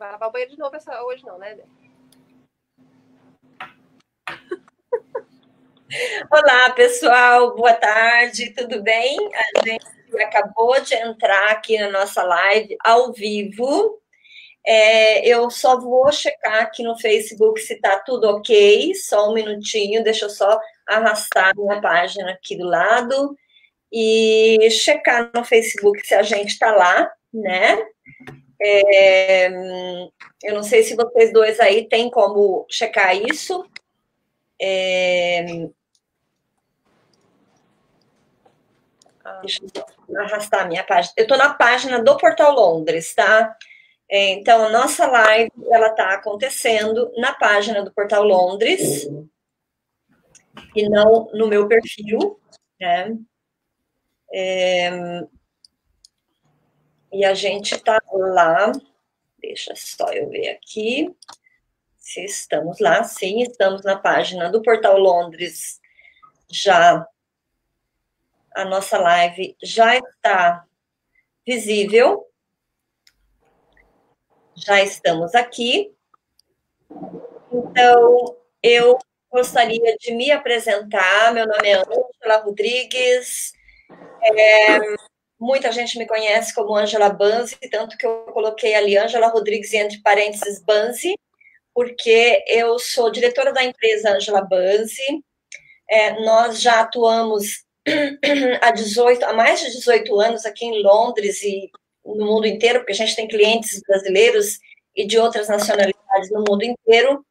vai lavar o banheiro de novo essa, hoje não, né? Olá, pessoal, boa tarde, tudo bem? A gente acabou de entrar aqui na nossa live ao vivo. É, eu só vou checar aqui no Facebook se está tudo ok, só um minutinho, deixa eu só arrastar minha página aqui do lado e checar no Facebook se a gente está lá, né? É, eu não sei se vocês dois aí têm como checar isso. É, Deixa eu arrastar a minha página. Eu estou na página do Portal Londres, tá? É, então, a nossa live, ela está acontecendo na página do Portal Londres e não no meu perfil, né? É, e a gente está lá, deixa só eu ver aqui se estamos lá. Sim, estamos na página do Portal Londres já a nossa live já está visível. Já estamos aqui. Então, eu gostaria de me apresentar. Meu nome é Ângela Rodrigues. É, muita gente me conhece como Ângela Banzi, tanto que eu coloquei ali Ângela Rodrigues entre parênteses Banzi, porque eu sou diretora da empresa Ângela Banzi. É, nós já atuamos há 18, há mais de 18 anos aqui em Londres e no mundo inteiro, porque a gente tem clientes brasileiros e de outras nacionalidades no mundo inteiro.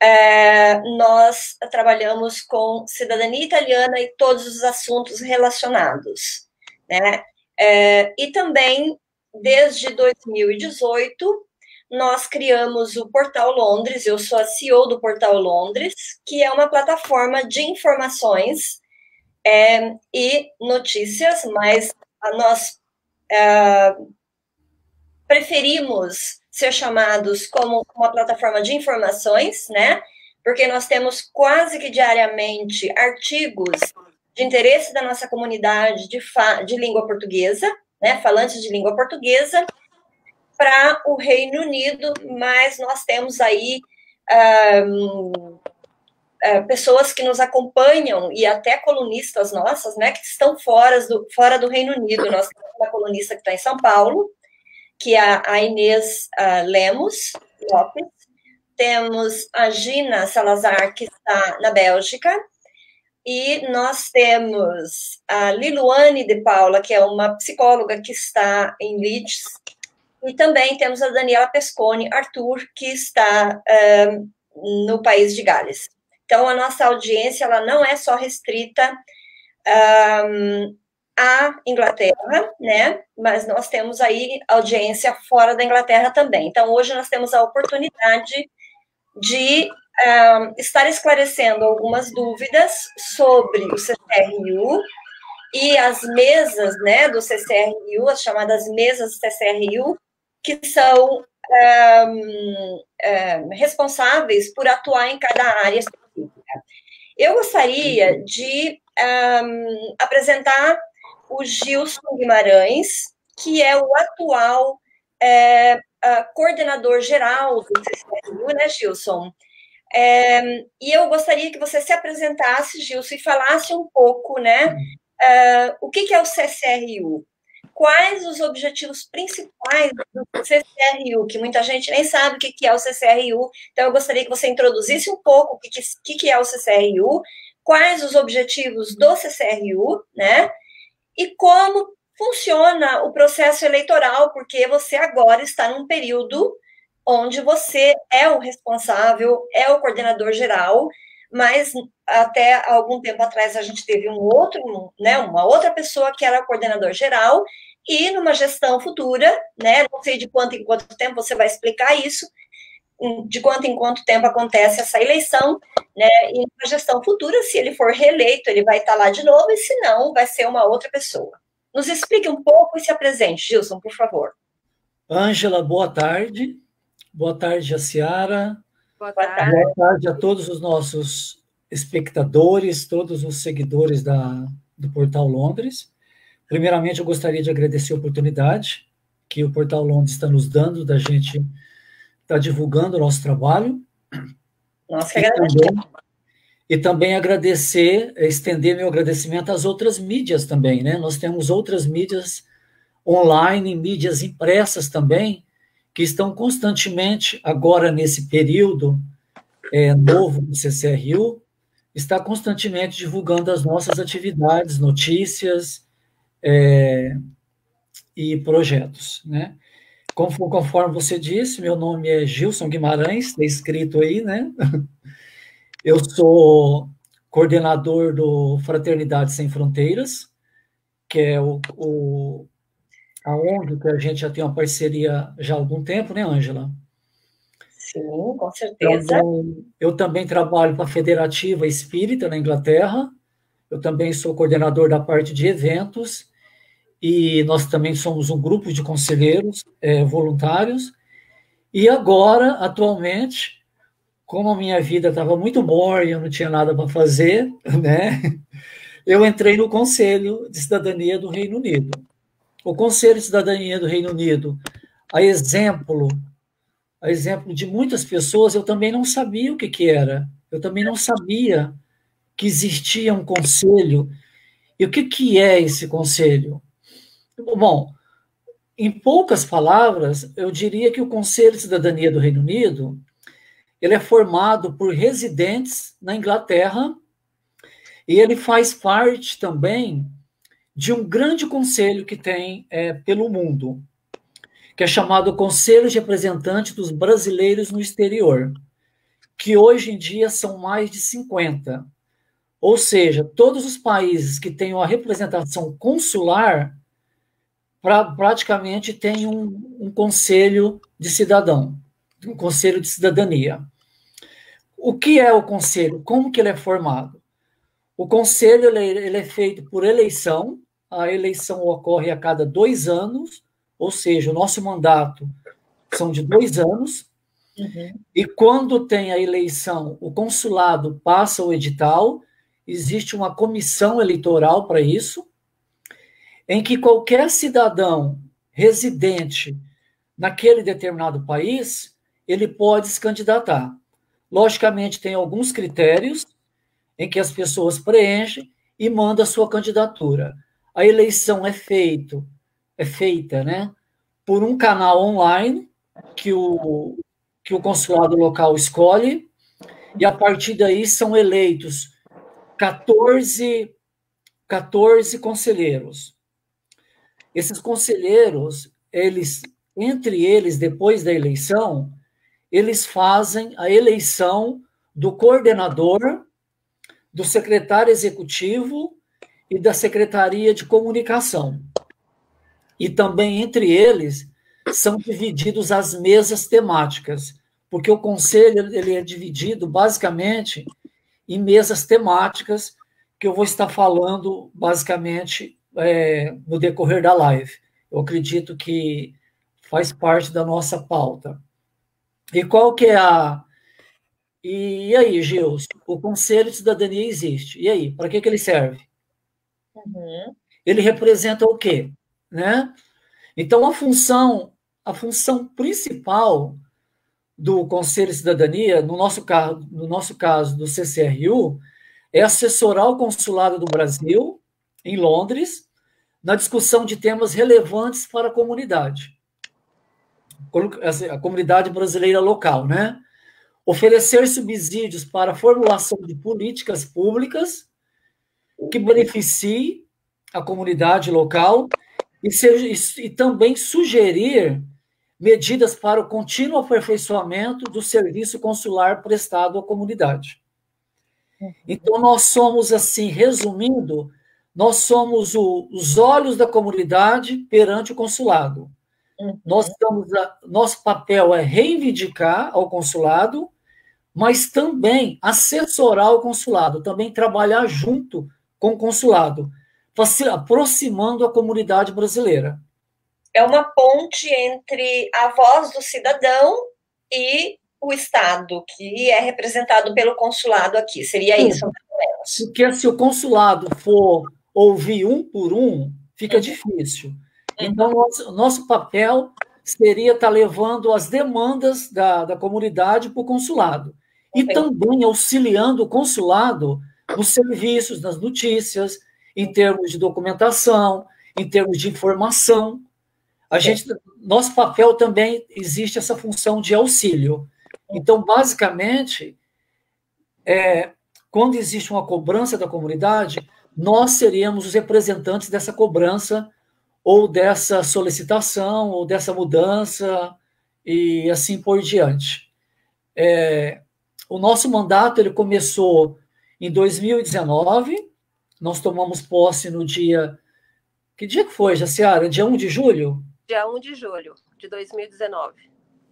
É, nós trabalhamos com cidadania italiana e todos os assuntos relacionados, né? É, e também, desde 2018, nós criamos o Portal Londres, eu sou a CEO do Portal Londres, que é uma plataforma de informações é, e notícias, mas nós é, preferimos ser chamados como uma plataforma de informações, né? Porque nós temos quase que diariamente artigos de interesse da nossa comunidade de, de língua portuguesa, né? Falantes de língua portuguesa, para o Reino Unido, mas nós temos aí um, é, pessoas que nos acompanham e até colunistas nossas, né, que estão fora do, fora do Reino Unido. Nós temos uma colunista que está em São Paulo, que é a Inês uh, Lemos Lopes. Temos a Gina Salazar, que está na Bélgica. E nós temos a Liluane de Paula, que é uma psicóloga que está em Leeds. E também temos a Daniela Pescone Arthur, que está uh, no país de Gales. Então, a nossa audiência ela não é só restrita um, à Inglaterra, né? Mas nós temos aí audiência fora da Inglaterra também. Então, hoje nós temos a oportunidade de estar esclarecendo algumas dúvidas sobre o CCRU e as mesas né, do CCRU, as chamadas mesas do CCRU, que são um, um, responsáveis por atuar em cada área eu gostaria de apresentar o Gilson Guimarães, que é o atual é, coordenador geral do CCRU, né, Gilson? É, e eu gostaria que você se apresentasse, Gilson, e falasse um pouco, né, uh, o que, que é o CCRU? quais os objetivos principais do CCRU, que muita gente nem sabe o que é o CCRU, então eu gostaria que você introduzisse um pouco o que, que é o CCRU, quais os objetivos do CCRU, né, e como funciona o processo eleitoral, porque você agora está num período onde você é o responsável, é o coordenador geral, mas até algum tempo atrás a gente teve um outro, né, uma outra pessoa que era o coordenador geral, e numa gestão futura, né, não sei de quanto em quanto tempo você vai explicar isso, de quanto em quanto tempo acontece essa eleição, né, e na gestão futura, se ele for reeleito, ele vai estar lá de novo, e se não, vai ser uma outra pessoa. Nos explique um pouco e se apresente, Gilson, por favor. Ângela, boa tarde. Boa tarde, a Ciara. Boa tarde. Boa tarde a todos os nossos espectadores, todos os seguidores da, do Portal Londres. Primeiramente, eu gostaria de agradecer a oportunidade que o Portal Londres está nos dando da gente está divulgando o nosso trabalho. Nossa, que agradecemos. E também agradecer, estender meu agradecimento às outras mídias também, né? Nós temos outras mídias online, mídias impressas também, que estão constantemente, agora nesse período é, novo do CCRU, está constantemente divulgando as nossas atividades, notícias é, e projetos, né? Conforme você disse, meu nome é Gilson Guimarães, está escrito aí, né? Eu sou coordenador do Fraternidade Sem Fronteiras, que é o, o a ONG que a gente já tem uma parceria já há algum tempo, né, Ângela? Sim, com certeza. Eu, eu também trabalho para a Federativa Espírita na Inglaterra. Eu também sou coordenador da parte de eventos e nós também somos um grupo de conselheiros é, voluntários. E agora, atualmente, como a minha vida estava muito boa e eu não tinha nada para fazer, né? Eu entrei no Conselho de Cidadania do Reino Unido. O Conselho de Cidadania do Reino Unido, a exemplo, a exemplo de muitas pessoas, eu também não sabia o que, que era. Eu também não sabia que existia um conselho. E o que, que é esse conselho? Bom, em poucas palavras, eu diria que o Conselho de Cidadania do Reino Unido ele é formado por residentes na Inglaterra e ele faz parte também de um grande conselho que tem é, pelo mundo, que é chamado Conselho de Representantes dos Brasileiros no Exterior, que hoje em dia são mais de 50. Ou seja, todos os países que têm uma representação consular pra, praticamente têm um, um conselho de cidadão um conselho de cidadania. O que é o conselho? Como que ele é formado? O conselho ele, ele é feito por eleição. A eleição ocorre a cada dois anos, ou seja, o nosso mandato são de dois anos. Uhum. E quando tem a eleição, o consulado passa o edital, existe uma comissão eleitoral para isso, em que qualquer cidadão residente naquele determinado país ele pode se candidatar. Logicamente, tem alguns critérios em que as pessoas preenchem e mandam a sua candidatura. A eleição é feito, é feita, né, por um canal online que o que o consulado local escolhe e a partir daí são eleitos 14 14 conselheiros. Esses conselheiros, eles entre eles depois da eleição, eles fazem a eleição do coordenador, do secretário executivo e da secretaria de comunicação. E também entre eles são divididos as mesas temáticas, porque o conselho ele é dividido basicamente em mesas temáticas que eu vou estar falando basicamente é, no decorrer da live. Eu acredito que faz parte da nossa pauta. E qual que é a. E aí, Gils, o Conselho de Cidadania existe. E aí, para que, que ele serve? Uhum. Ele representa o quê? Né? Então, a função, a função principal do Conselho de Cidadania, no nosso caso, no nosso caso do CCRU, é assessorar o Consulado do Brasil, em Londres, na discussão de temas relevantes para a comunidade a comunidade brasileira local, né? Oferecer subsídios para a formulação de políticas públicas que beneficiem a comunidade local e, e também sugerir medidas para o contínuo aperfeiçoamento do serviço consular prestado à comunidade. Então, nós somos, assim, resumindo, nós somos o, os olhos da comunidade perante o consulado. Uhum. Nós estamos a, nosso papel é reivindicar ao consulado, mas também assessorar o consulado, também trabalhar junto com o consulado, aproximando a comunidade brasileira. É uma ponte entre a voz do cidadão e o Estado, que é representado pelo consulado aqui. Seria Sim. isso, Porque se o consulado for ouvir um por um, fica uhum. difícil. Então, nosso, nosso papel seria estar tá levando as demandas da, da comunidade para o consulado. E também auxiliando o consulado nos serviços, nas notícias, em termos de documentação, em termos de informação. A gente, nosso papel também existe essa função de auxílio. Então, basicamente, é, quando existe uma cobrança da comunidade, nós seríamos os representantes dessa cobrança ou dessa solicitação ou dessa mudança e assim por diante. É, o nosso mandato ele começou em 2019, nós tomamos posse no dia. Que dia que foi, Jaciara? Dia 1 de julho? Dia 1 de julho de 2019.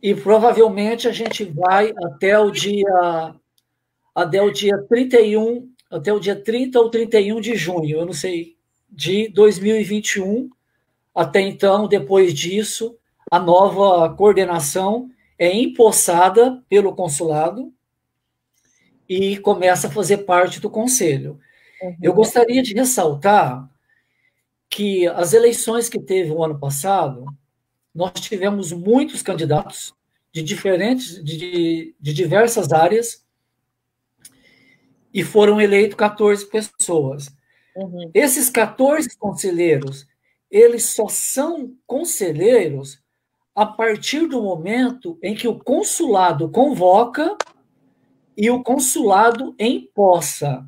E provavelmente a gente vai até o dia até o dia 31, até o dia 30 ou 31 de junho, eu não sei, de 2021. Até então, depois disso, a nova coordenação é empossada pelo consulado e começa a fazer parte do conselho. Uhum. Eu gostaria de ressaltar que as eleições que teve o ano passado, nós tivemos muitos candidatos de diferentes, de, de diversas áreas, e foram eleitos 14 pessoas. Uhum. Esses 14 conselheiros, eles só são conselheiros a partir do momento em que o consulado convoca e o consulado empossa.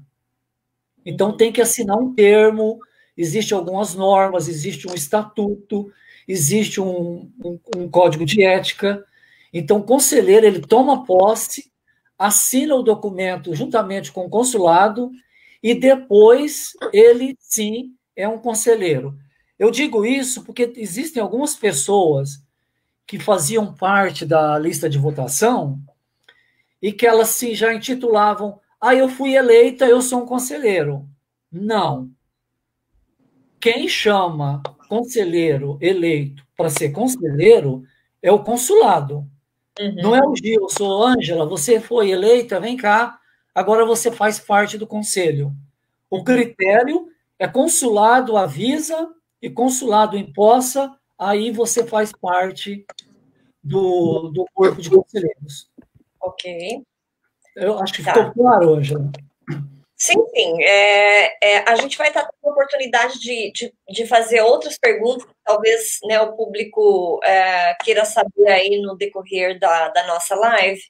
Então tem que assinar um termo, existe algumas normas, existe um estatuto, existe um, um, um código de ética. Então o conselheiro ele toma posse, assina o documento juntamente com o consulado e depois ele sim é um conselheiro. Eu digo isso porque existem algumas pessoas que faziam parte da lista de votação e que elas se já intitulavam, ah, eu fui eleita, eu sou um conselheiro. Não. Quem chama conselheiro eleito para ser conselheiro é o consulado. Uhum. Não é o Gil, sou Ângela, você foi eleita, vem cá, agora você faz parte do conselho. O critério é consulado avisa e consulado imposta, aí você faz parte do, do corpo de conselheiros. Ok. Eu acho que tá. ficou claro, Angela. Sim, sim. É, é, a gente vai estar tendo a oportunidade de, de, de, fazer outras perguntas, talvez né, o público é, queira saber aí no decorrer da, da nossa live.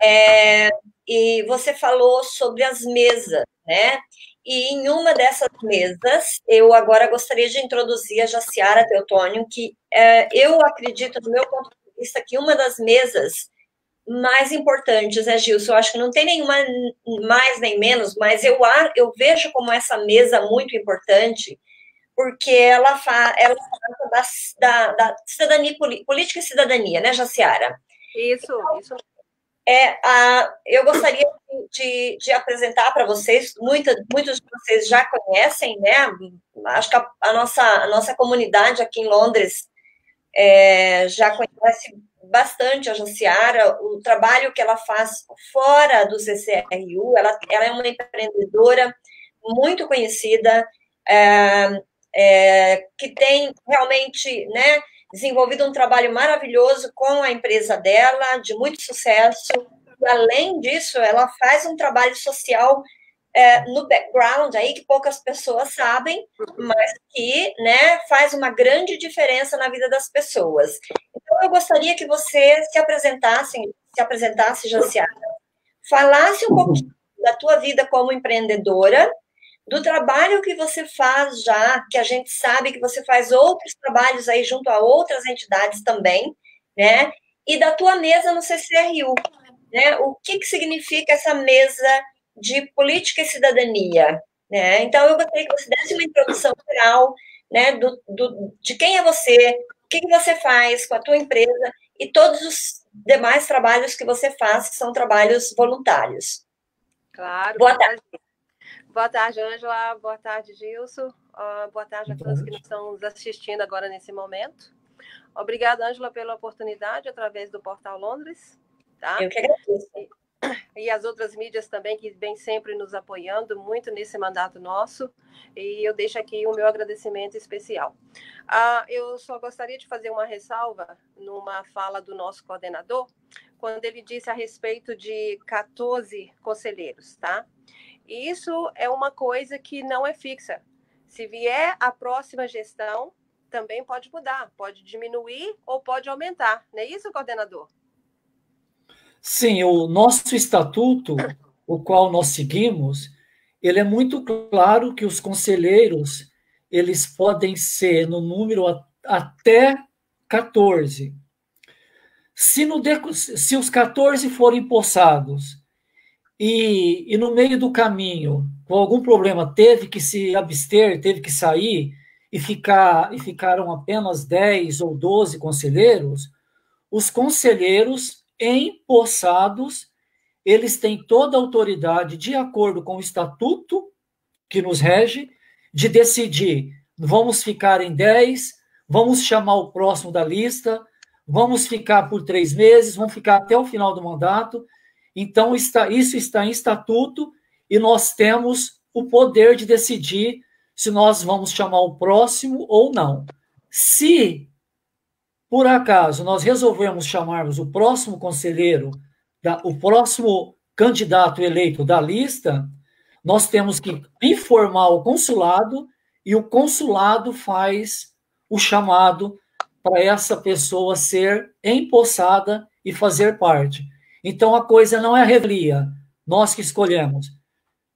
É, e você falou sobre as mesas, né? E em uma dessas mesas, eu agora gostaria de introduzir a Jaciara Teotônio, que é, eu acredito, do meu ponto de vista, que uma das mesas mais importantes, né, Gilson? Eu acho que não tem nenhuma mais nem menos, mas eu, eu vejo como essa mesa muito importante, porque ela fala ela da, da, da cidadania, política e cidadania, né, Jaciara? Isso, então, isso. É, a, eu gostaria de, de apresentar para vocês, muita, muitos de vocês já conhecem, né? Acho que a, a nossa, a nossa comunidade aqui em Londres é, já conhece bastante a Jaciara, o trabalho que ela faz fora do CCRU, ela, ela é uma empreendedora muito conhecida, é, é, que tem realmente né, desenvolvido um trabalho maravilhoso com a empresa dela, de muito sucesso, e além disso, ela faz um trabalho social é, no background aí que poucas pessoas sabem, mas que né, faz uma grande diferença na vida das pessoas. Então, eu gostaria que você se apresentasse, se apresentasse, Jaciara, falasse um pouquinho da tua vida como empreendedora, do trabalho que você faz já, que a gente sabe que você faz outros trabalhos aí junto a outras entidades também, né? E da tua mesa no CCRU, né? O que, que significa essa mesa de política e cidadania. Né? Então, eu gostaria que você desse uma introdução geral né, do, do, de quem é você, o que, que você faz com a tua empresa e todos os demais trabalhos que você faz, que são trabalhos voluntários. Claro. Boa tarde. Boa tarde, Ângela. Boa tarde, Gilson. Uh, boa tarde a todos que estão nos assistindo agora nesse momento. Obrigada, Ângela, pela oportunidade através do Portal Londres. Tá? Eu que agradeço. E as outras mídias também que vem sempre nos apoiando muito nesse mandato nosso. E eu deixo aqui o meu agradecimento especial. Ah, eu só gostaria de fazer uma ressalva numa fala do nosso coordenador, quando ele disse a respeito de 14 conselheiros, tá? E isso é uma coisa que não é fixa. Se vier a próxima gestão, também pode mudar, pode diminuir ou pode aumentar, não é isso, coordenador? Sim, o nosso estatuto, o qual nós seguimos, ele é muito claro que os conselheiros eles podem ser no número até 14. Se, no, se os 14 forem empossados e, e no meio do caminho, com algum problema, teve que se abster, teve que sair e, ficar, e ficaram apenas 10 ou 12 conselheiros, os conselheiros empossados, eles têm toda a autoridade, de acordo com o estatuto que nos rege, de decidir: vamos ficar em 10, vamos chamar o próximo da lista, vamos ficar por três meses, vamos ficar até o final do mandato. Então, está, isso está em estatuto e nós temos o poder de decidir se nós vamos chamar o próximo ou não. Se por acaso nós resolvemos chamarmos o próximo conselheiro, da, o próximo candidato eleito da lista, nós temos que informar o consulado e o consulado faz o chamado para essa pessoa ser empossada e fazer parte. Então a coisa não é a revelia, nós que escolhemos.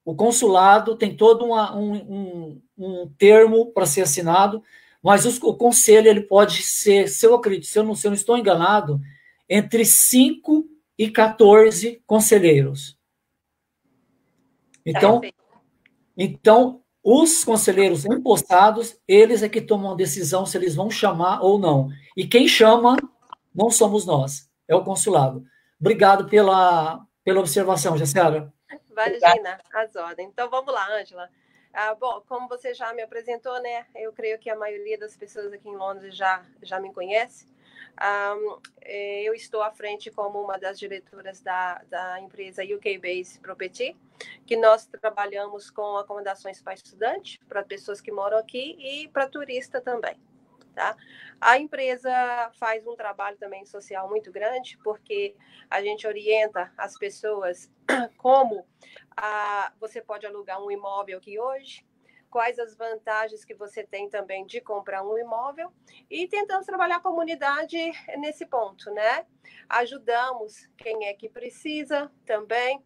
O consulado tem todo uma, um, um, um termo para ser assinado, mas os, o conselho ele pode ser, se eu acredito, se eu não, se eu não estou enganado, entre 5 e 14 conselheiros. Então, então os conselheiros empostados, eles é que tomam a decisão se eles vão chamar ou não. E quem chama não somos nós, é o consulado. Obrigado pela, pela observação, Jaciara. Imagina, as ordens. Então vamos lá, Ângela. Ah, bom, como você já me apresentou, né? Eu creio que a maioria das pessoas aqui em Londres já, já me conhece. Um, eh, eu estou à frente como uma das diretoras da, da empresa UK Base Property, que nós trabalhamos com acomodações para estudante, para pessoas que moram aqui e para turista também. Tá? A empresa faz um trabalho também social muito grande, porque a gente orienta as pessoas como a, você pode alugar um imóvel aqui hoje, quais as vantagens que você tem também de comprar um imóvel e tentamos trabalhar a comunidade nesse ponto, né? Ajudamos quem é que precisa também,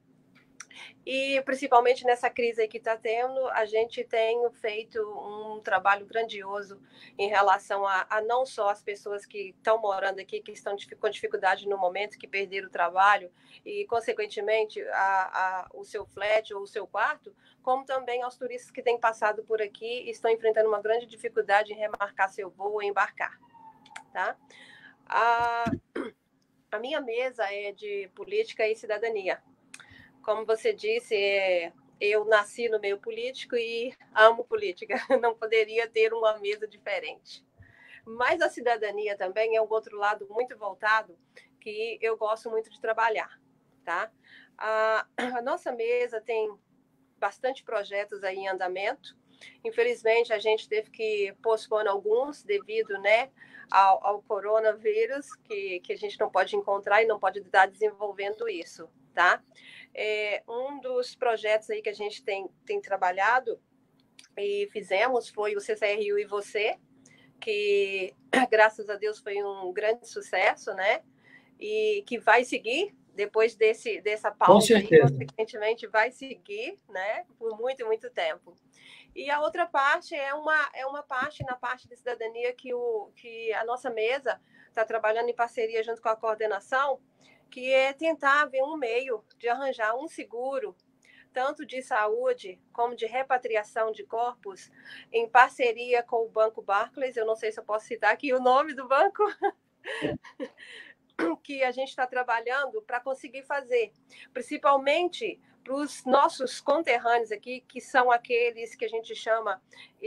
e principalmente nessa crise que está tendo, a gente tem feito um trabalho grandioso em relação a, a não só as pessoas que estão morando aqui, que estão com dificuldade no momento, que perderam o trabalho e, consequentemente, a, a, o seu flat ou o seu quarto, como também aos turistas que têm passado por aqui e estão enfrentando uma grande dificuldade em remarcar seu voo ou embarcar. Tá? A, a minha mesa é de política e cidadania como você disse, é, eu nasci no meio político e amo política. Não poderia ter uma mesa diferente. Mas a cidadania também é um outro lado muito voltado que eu gosto muito de trabalhar, tá? A, a nossa mesa tem bastante projetos aí em andamento. Infelizmente, a gente teve que pospor alguns devido né, ao, ao coronavírus, que, que a gente não pode encontrar e não pode estar desenvolvendo isso, tá? É, um dos projetos aí que a gente tem, tem trabalhado e fizemos foi o CCRU e Você, que graças a Deus foi um grande sucesso, né? E que vai seguir depois desse, dessa pausa, aí, consequentemente vai seguir, né? Por muito, muito tempo. E a outra parte é uma, é uma parte na parte de cidadania que, o, que a nossa mesa está trabalhando em parceria junto com a coordenação, que é tentar ver um meio de arranjar um seguro, tanto de saúde como de repatriação de corpos, em parceria com o Banco Barclays. Eu não sei se eu posso citar aqui o nome do banco. que a gente está trabalhando para conseguir fazer, principalmente para os nossos conterrâneos aqui, que são aqueles que a gente chama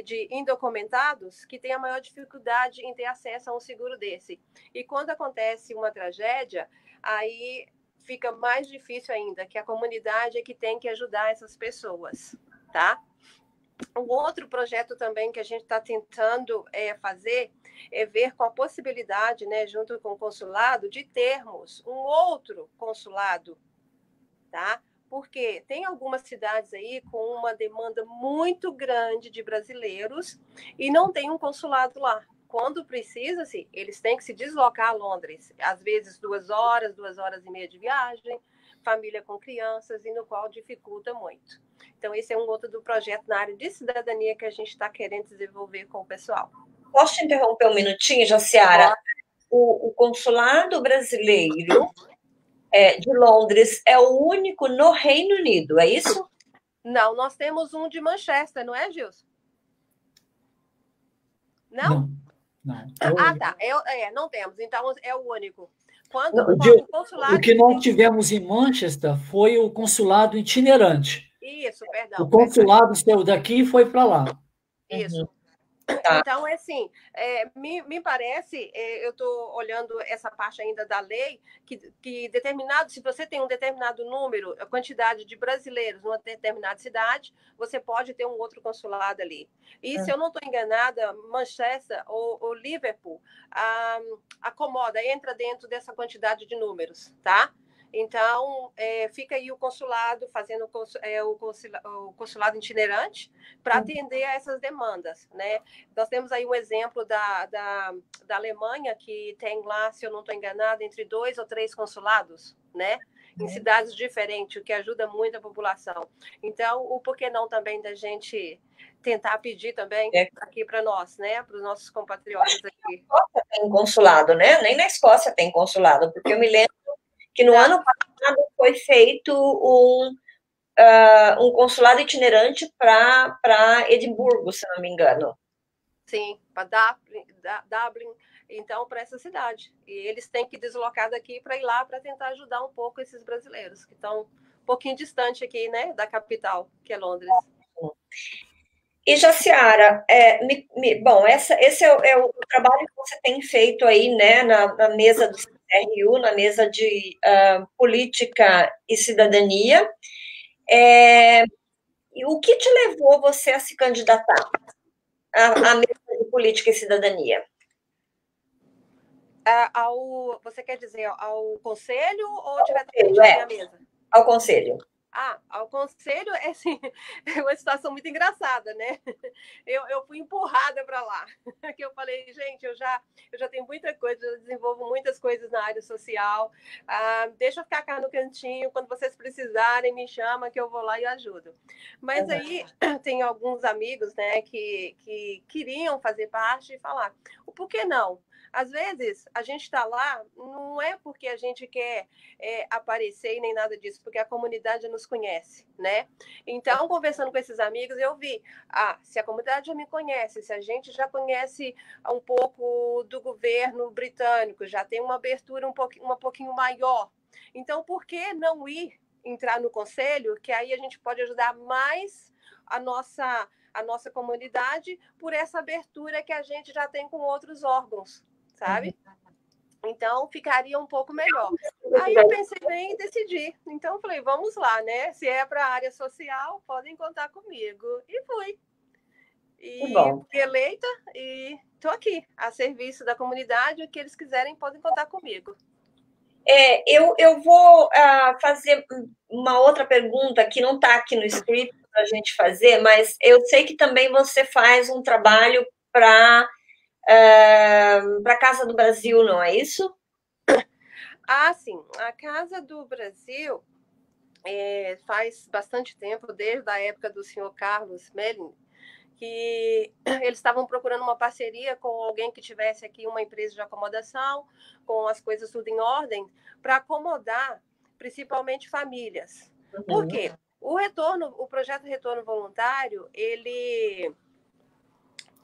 de indocumentados, que têm a maior dificuldade em ter acesso a um seguro desse. E quando acontece uma tragédia, aí fica mais difícil ainda, que a comunidade é que tem que ajudar essas pessoas, tá? Um outro projeto também que a gente está tentando é, fazer é ver com a possibilidade, né, junto com o consulado, de termos um outro consulado, tá? Porque tem algumas cidades aí com uma demanda muito grande de brasileiros e não tem um consulado lá. Quando precisa-se, eles têm que se deslocar a Londres, às vezes duas horas, duas horas e meia de viagem, família com crianças, e no qual dificulta muito. Então, esse é um outro do projeto na área de cidadania que a gente está querendo desenvolver com o pessoal. Posso te interromper um minutinho, Jaciara? O, o consulado brasileiro é, de Londres é o único no Reino Unido, é isso? Não, nós temos um de Manchester, não é, Gilson? Não? Não. Não. Ah, tá. É, é, não temos. Então, é o único. Quando, não, o, consulado... o que nós tivemos em Manchester foi o consulado itinerante. Isso, perdão. O consulado saiu daqui e foi para lá. Isso. Uhum. Tá. Então, é assim, é, me, me parece, é, eu estou olhando essa parte ainda da lei, que, que determinado, se você tem um determinado número, a quantidade de brasileiros numa determinada cidade, você pode ter um outro consulado ali. E é. se eu não estou enganada, Manchester ou, ou Liverpool ah, acomoda, entra dentro dessa quantidade de números, tá? Então, é, fica aí o consulado fazendo é, o, consulado itinerante para uhum. atender a essas demandas. Né? Nós temos aí um exemplo da, da, da Alemanha, que tem lá, se eu não estou enganada, entre dois ou três consulados, né? em uhum. cidades diferentes, o que ajuda muito a população. Então, o porquê não também da gente tentar pedir também é. aqui para nós, né, para os nossos compatriotas aqui. Na Escócia tem consulado, né? Nem na Escócia tem consulado, porque eu me lembro que no ano passado foi feito um, uh, um consulado itinerante para Edimburgo, se não me engano. Sim, para Dublin, Dublin, então para essa cidade. E eles têm que deslocar daqui para ir lá para tentar ajudar um pouco esses brasileiros que estão um pouquinho distante aqui, né, da capital, que é Londres. E Jaciara, é, me, me, bom, essa, esse é o, é, o trabalho que você tem feito aí, né, na, na mesa do RU, na mesa de uh, política e cidadania. É, o que te levou você a se candidatar à, à mesa de política e cidadania? É, ao, você quer dizer ao conselho ou diretamente à é, mesa? Ao conselho. Ah, ao conselho é assim, é uma situação muito engraçada, né? Eu, eu fui empurrada para lá, que eu falei, gente, eu já, eu já tenho muita coisa, eu desenvolvo muitas coisas na área social. Ah, deixa eu ficar cá no cantinho, quando vocês precisarem, me chama que eu vou lá e ajudo. Mas uhum. aí tem alguns amigos, né, que, que queriam fazer parte e falar, o por que não? Às vezes, a gente está lá, não é porque a gente quer é, aparecer e nem nada disso, porque a comunidade nos conhece, né? Então, conversando com esses amigos, eu vi, ah, se a comunidade já me conhece, se a gente já conhece um pouco do governo britânico, já tem uma abertura um pouquinho, pouquinho maior, então, por que não ir entrar no conselho, que aí a gente pode ajudar mais a nossa a nossa comunidade por essa abertura que a gente já tem com outros órgãos, sabe? Então ficaria um pouco melhor. Aí eu pensei bem e decidi. Então eu falei, vamos lá, né? Se é para a área social, podem contar comigo. E fui. E fui eleita e estou aqui, a serviço da comunidade. O que eles quiserem, podem contar comigo. É, eu, eu vou uh, fazer uma outra pergunta que não está aqui no script para a gente fazer, mas eu sei que também você faz um trabalho para para a Casa do Brasil, não é isso? Ah, sim. A Casa do Brasil é, faz bastante tempo, desde a época do senhor Carlos Melling, que eles estavam procurando uma parceria com alguém que tivesse aqui uma empresa de acomodação, com as coisas tudo em ordem, para acomodar principalmente famílias. Uhum. Por quê? O retorno, o projeto Retorno Voluntário, ele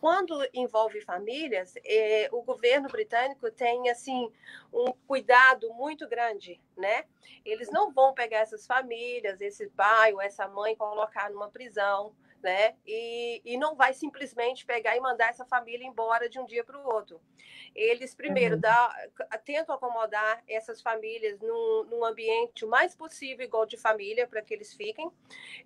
quando envolve famílias, eh, o governo britânico tem assim um cuidado muito grande, né? Eles não vão pegar essas famílias, esse pai ou essa mãe, colocar numa prisão, né? E, e não vai simplesmente pegar e mandar essa família embora de um dia para o outro. Eles, primeiro, uhum. dá, tentam acomodar essas famílias num, num, ambiente o mais possível igual de família, para que eles fiquem.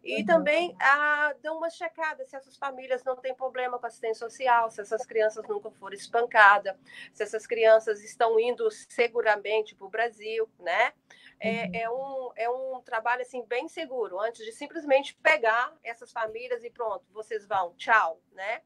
E uhum. também ah, dão uma checada se essas famílias não têm problema com assistência social, se essas crianças nunca foram espancadas, se essas crianças estão indo seguramente para o Brasil, né? é, uhum. é, um, é um trabalho assim bem seguro, antes de simplesmente pegar essas famílias e pronto, vocês vão, tchau, né?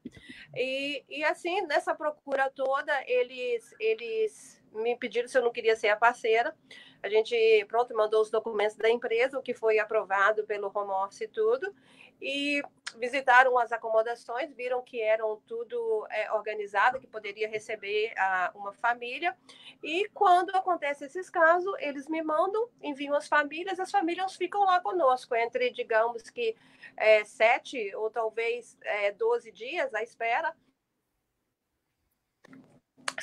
E, e assim, nessa procura toda, eles, eles me pediram se eu não queria ser a parceira. A gente, pronto, mandou os documentos da empresa, o que foi aprovado pelo home office e tudo e visitaram as acomodações, viram que eram tudo é, organizado, que poderia receber a, uma família. E quando acontece esses casos, eles me mandam, enviam as famílias, as famílias ficam lá conosco, entre, digamos que, é, sete ou talvez é, 12 dias à espera.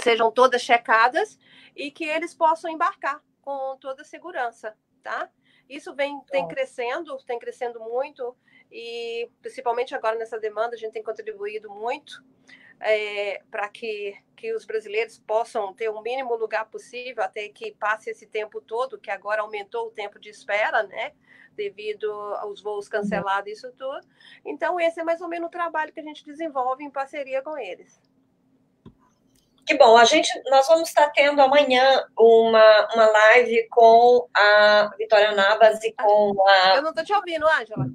Sejam todas checadas e que eles possam embarcar com toda segurança, tá? Isso vem tem crescendo, tem crescendo muito e principalmente agora nessa demanda a gente tem contribuído muito é, para que, que os brasileiros possam ter o mínimo lugar possível até que passe esse tempo todo, que agora aumentou o tempo de espera, né? Devido aos voos cancelados e isso tudo. Então, esse é mais ou menos o trabalho que a gente desenvolve em parceria com eles. Que bom, a gente, nós vamos estar tendo amanhã uma, uma live com a Vitória Navas e com a. Eu não estou te ouvindo, Ângela.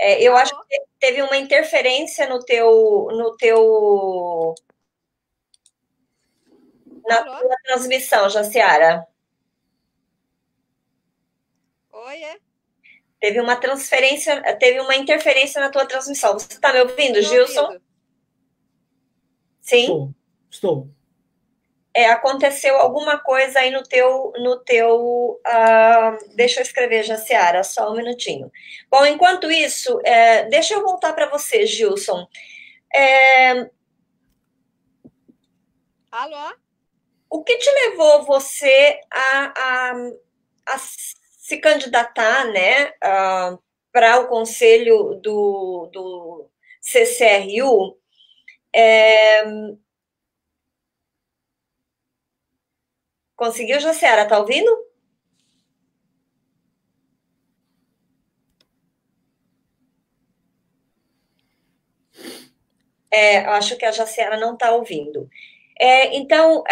É, eu acho que teve uma interferência no teu, no teu na tua transmissão, Jaciara. Oi, é? Teve uma transferência, teve uma interferência na tua transmissão. Você está me ouvindo, Gilson? Ouvindo. Sim? Estou. Estou é, aconteceu alguma coisa aí no teu, no teu, uh, deixa eu escrever, Jaciara, só um minutinho. Bom, enquanto isso, é, deixa eu voltar para você, Gilson. É, Alô? O que te levou você a, a, a se candidatar, né, uh, para o conselho do, do CCRU? É, Conseguiu, Jaciara? Tá ouvindo? É, acho que a Jaciara não está ouvindo. É, então,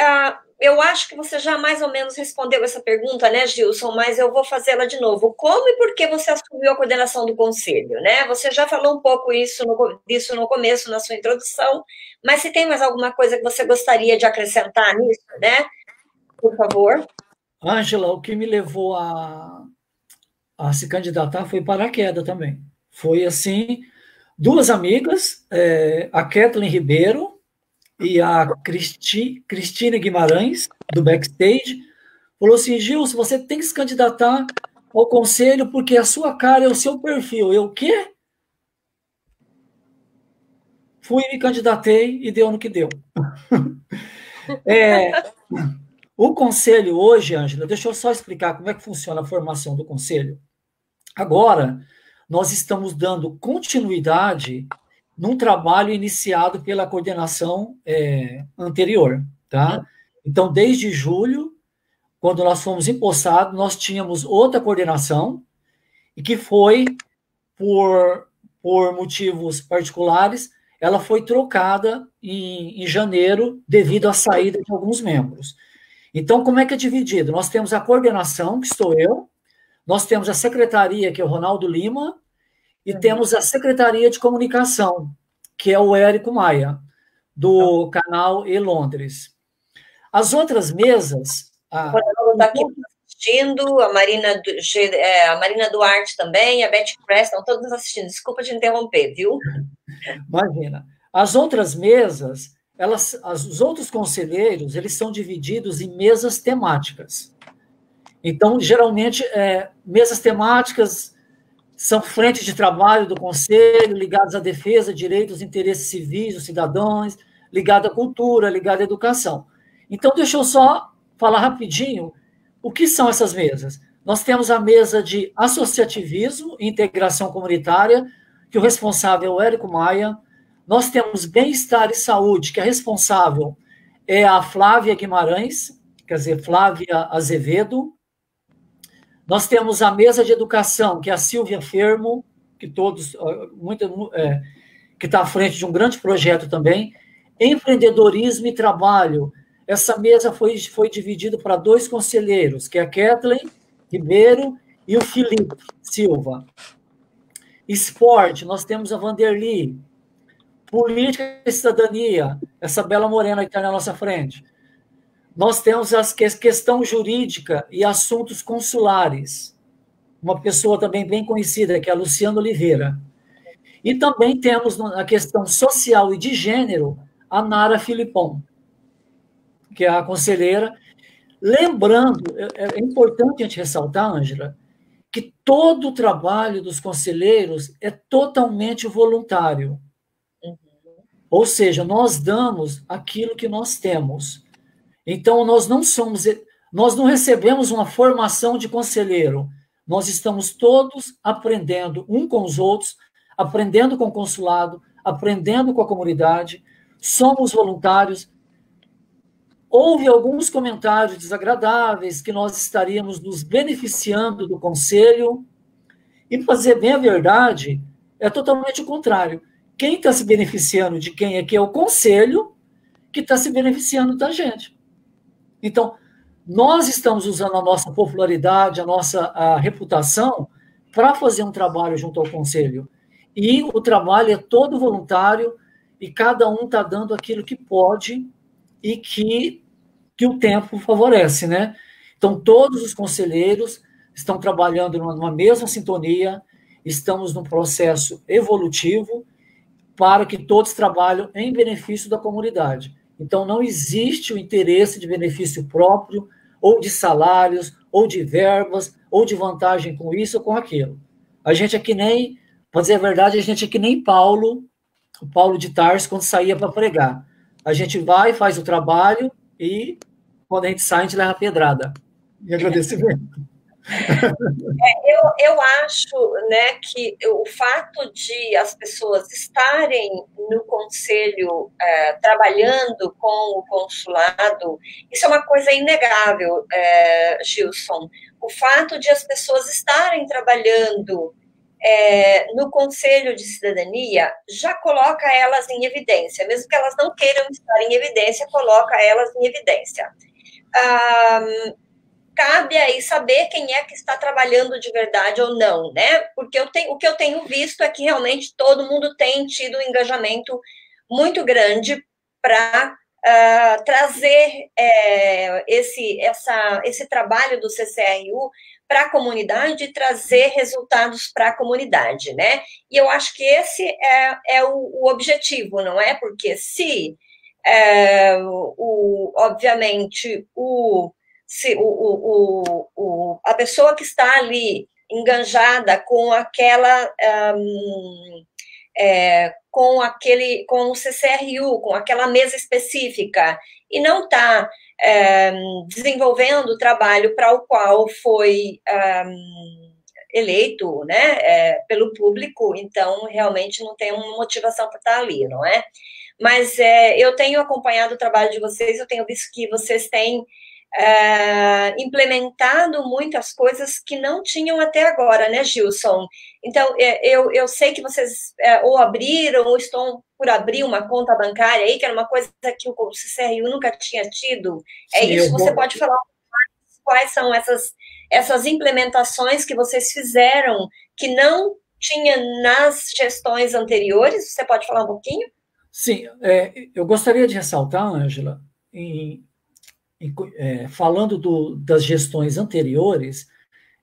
eu acho que você já mais ou menos respondeu essa pergunta, né, Gilson? Mas eu vou fazê-la de novo. Como e por que você assumiu a coordenação do conselho, né? Você já falou um pouco isso no, disso no começo, na sua introdução, mas se tem mais alguma coisa que você gostaria de acrescentar nisso, né? Por favor. Ângela, o que me levou a, a se candidatar foi paraquedas também. Foi assim, duas amigas, é, a Kathleen Ribeiro e a Cristi, Cristina Guimarães, do Backstage, falou assim, Gil, você tem que se candidatar ao conselho porque a sua cara é o seu perfil. Eu, o quê? Fui, me candidatei e deu no que deu. é, o conselho hoje, Ângela, deixa eu só explicar como é que funciona a formação do conselho. Agora, nós estamos dando continuidade num trabalho iniciado pela coordenação é, anterior, tá? Então, desde julho, quando nós fomos empossados, nós tínhamos outra coordenação e que foi por, por motivos particulares, ela foi trocada em, em janeiro devido à saída de alguns membros. Então, como é que é dividido? Nós temos a coordenação, que estou eu, nós temos a secretaria, que é o Ronaldo Lima, e uhum. temos a secretaria de comunicação, que é o Érico Maia, do uhum. canal E Londres. As outras mesas. A... está aqui assistindo, a Marina, é, a Marina Duarte também, a Beth Press, estão todos assistindo. Desculpa te interromper, viu? Imagina. As outras mesas elas, as, os outros conselheiros, eles são divididos em mesas temáticas. Então, geralmente, é, mesas temáticas são frentes de trabalho do conselho ligadas à defesa, direitos, interesses civis dos cidadãos, ligado à cultura, ligado à educação. Então, deixa eu só falar rapidinho o que são essas mesas. Nós temos a mesa de associativismo e integração comunitária, que o responsável é o Érico Maia. Nós temos bem-estar e saúde, que a responsável é a Flávia Guimarães, quer dizer, Flávia Azevedo. Nós temos a mesa de educação, que é a Silvia Fermo, que todos, muito, é, que está à frente de um grande projeto também. Empreendedorismo e trabalho. Essa mesa foi, foi dividida para dois conselheiros, que é a Kathleen Ribeiro e o Felipe Silva. Esporte, nós temos a Vanderly. Política e cidadania, essa bela morena que está na nossa frente. Nós temos a questão jurídica e assuntos consulares. Uma pessoa também bem conhecida, que é a Luciana Oliveira. E também temos a questão social e de gênero, a Nara Filipon, que é a conselheira, Lembrando, é, é importante a gente ressaltar, Ângela, que todo o trabalho dos conselheiros é totalmente voluntário. Ou seja, nós damos aquilo que nós temos. Então, nós não somos, nós não recebemos uma formação de conselheiro. Nós estamos todos aprendendo um com os outros, aprendendo com o consulado, aprendendo com a comunidade. Somos voluntários, houve alguns comentários desagradáveis que nós estaríamos nos beneficiando do conselho. E fazer bem a verdade é totalmente o contrário. Quem está se beneficiando de quem aqui é o conselho que está se beneficiando da gente. Então, nós estamos usando a nossa popularidade, a nossa a reputação para fazer um trabalho junto ao conselho. E o trabalho é todo voluntário e cada um está dando aquilo que pode e que que o tempo favorece, né? Então, todos os conselheiros estão trabalhando numa mesma sintonia, estamos num processo evolutivo para que todos trabalhem em benefício da comunidade. Então, não existe o interesse de benefício próprio, ou de salários, ou de verbas, ou de vantagem com isso ou com aquilo. A gente é que nem, para dizer a verdade, a gente é que nem Paulo, o Paulo de Tarso, quando saía para pregar. A gente vai, faz o trabalho e quando a gente sai, a gente leva pedrada. E agradecimento. É, eu, eu acho né, que o fato de as pessoas estarem no conselho é, trabalhando com o consulado, isso é uma coisa inegável, é, Gilson. O fato de as pessoas estarem trabalhando é, no Conselho de Cidadania já coloca elas em evidência, mesmo que elas não queiram estar em evidência, coloca elas em evidência cabe aí saber quem é que está trabalhando de verdade ou não, né? Porque eu tenho, o que eu tenho visto é que realmente todo mundo tem tido um engajamento muito grande para uh, ah, trazer é, esse, essa, esse trabalho do CCRU para a comunidade e trazer resultados para a comunidade, né? E eu acho que esse é, é o, o objetivo, não é? Porque se é, o, obviamente, o, se, o, o, o, a pessoa que está ali enganjada com aquela. Um, é, com aquele, com o CCRU, com aquela mesa específica, e não está é, desenvolvendo o trabalho para o qual foi um, eleito né, é, pelo público, então realmente não tem uma motivação para estar ali, não é? Mas é, eu tenho acompanhado o trabalho de vocês, eu tenho visto que vocês têm é, implementado muitas coisas que não tinham até agora, né, Gilson? Então, é, eu, eu sei que vocês é, ou abriram ou estão por abrir uma conta bancária aí, que era uma coisa que o CCRU nunca tinha tido. É Sim, isso, você vou... pode falar quais são essas, essas implementações que vocês fizeram que não tinha nas gestões anteriores? Você pode falar um pouquinho? Sim, é, eu gostaria de ressaltar, Ângela, em, é, falando do, das gestões anteriores,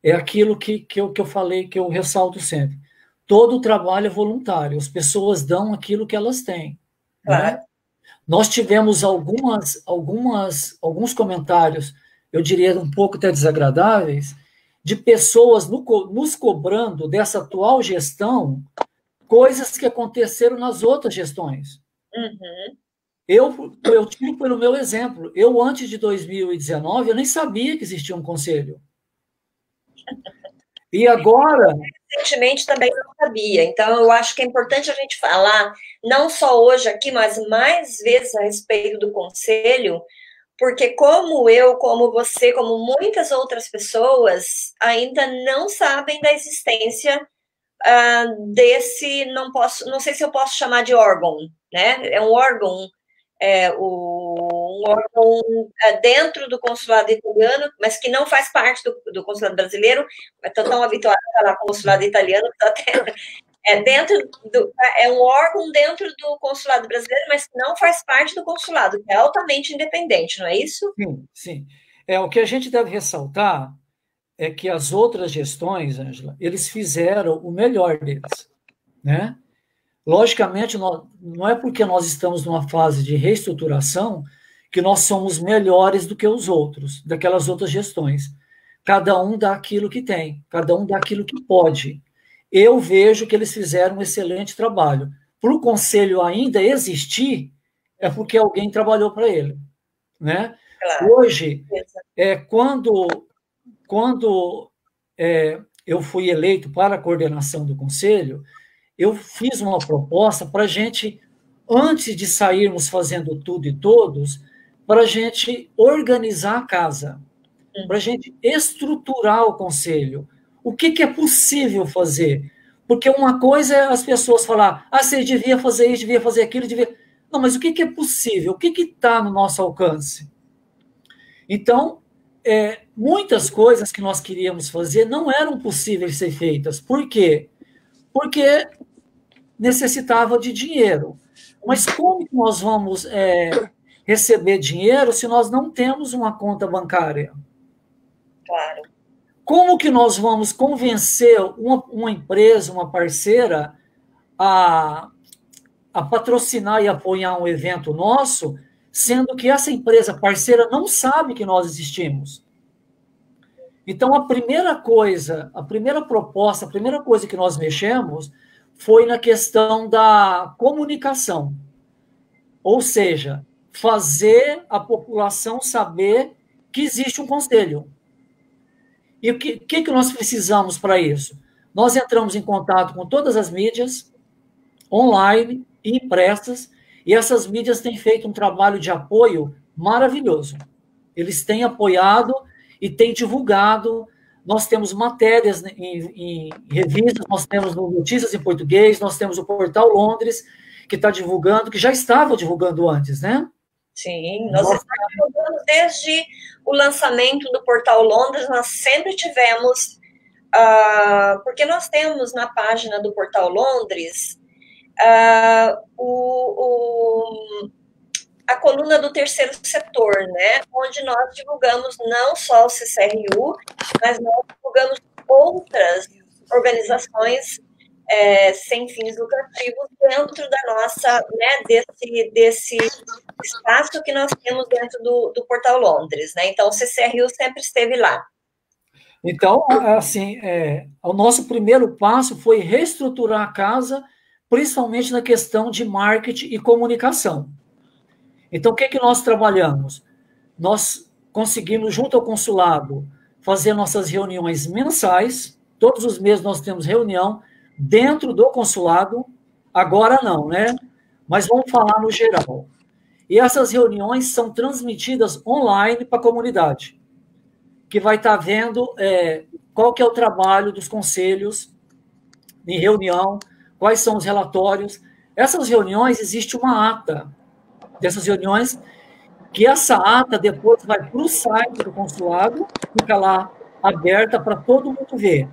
é aquilo que, que, eu, que eu falei, que eu ressalto sempre. Todo o trabalho é voluntário, as pessoas dão aquilo que elas têm. Né? Claro. Né? Nós tivemos algumas, algumas, alguns comentários, eu diria um pouco até desagradáveis, de pessoas no, nos cobrando dessa atual gestão coisas que aconteceram nas outras gestões. Uhum. Eu, eu tiro pelo meu exemplo. Eu, antes de 2019, eu nem sabia que existia um conselho. E agora. Recentemente também não sabia. Então, eu acho que é importante a gente falar, não só hoje aqui, mas mais vezes a respeito do conselho, porque como eu, como você, como muitas outras pessoas, ainda não sabem da existência uh, desse, não posso, não sei se eu posso chamar de órgão, né? É um órgão, é, o, um órgão é, dentro do consulado italiano, mas que não faz parte do, do consulado brasileiro. Estou tão habituada a falar consulado italiano, até é dentro do, é um órgão dentro do consulado brasileiro, mas que não faz parte do consulado, que é altamente independente, não é isso? Sim, sim. É o que a gente deve ressaltar é que as outras gestões, Angela, eles fizeram o melhor deles, né? Logicamente, nós, não é porque nós estamos numa fase de reestruturação que nós somos melhores do que os outros, daquelas outras gestões. Cada um dá aquilo que tem, cada um dá aquilo que pode eu vejo que eles fizeram um excelente trabalho. Para o conselho ainda existir, é porque alguém trabalhou para ele. Né? Claro. Hoje, é, quando, quando é, eu fui eleito para a coordenação do conselho, eu fiz uma proposta para a gente, antes de sairmos fazendo tudo e todos, para a gente organizar a casa, para a gente estruturar o conselho, o que, que é possível fazer? Porque uma coisa é as pessoas falar, ah, você devia fazer isso, devia fazer aquilo, devia. Não, mas o que, que é possível? O que está no nosso alcance? Então, é, muitas coisas que nós queríamos fazer não eram possíveis ser feitas. Por quê? Porque necessitava de dinheiro. Mas como que nós vamos é, receber dinheiro se nós não temos uma conta bancária? Claro. Como que nós vamos convencer uma, uma empresa, uma parceira, a, a patrocinar e apoiar um evento nosso, sendo que essa empresa parceira não sabe que nós existimos? Então, a primeira coisa, a primeira proposta, a primeira coisa que nós mexemos foi na questão da comunicação. Ou seja, fazer a população saber que existe um conselho. E o que, que, que nós precisamos para isso? Nós entramos em contato com todas as mídias, online e impressas, e essas mídias têm feito um trabalho de apoio maravilhoso. Eles têm apoiado e têm divulgado. Nós temos matérias em, em revistas, nós temos notícias em português, nós temos o portal Londres, que está divulgando, que já estava divulgando antes, né? Sim, nós Nossa. estamos divulgando desde o lançamento do Portal Londres, nós sempre tivemos, uh, porque nós temos na página do Portal Londres uh, o, o, a coluna do terceiro setor, né, onde nós divulgamos não só o CCRU, mas nós divulgamos outras organizações é, sem fins lucrativos dentro da nossa, né, desse, desse espaço que nós temos dentro do, do Portal Londres, né? Então, o CCRU sempre esteve lá. Então, assim, é, o nosso primeiro passo foi reestruturar a casa, principalmente na questão de marketing e comunicação. Então, o que, que nós trabalhamos? Nós conseguimos, junto ao consulado, fazer nossas reuniões mensais. Todos os meses nós temos reunião dentro do consulado, agora não, né? Mas vamos falar no geral. E essas reuniões são transmitidas online para a comunidade, que vai estar tá vendo é, qual que é o trabalho dos conselhos em reunião, quais são os relatórios. Essas reuniões, existe uma ata dessas reuniões, que essa ata depois vai para o site do consulado, fica lá aberta para todo mundo ver.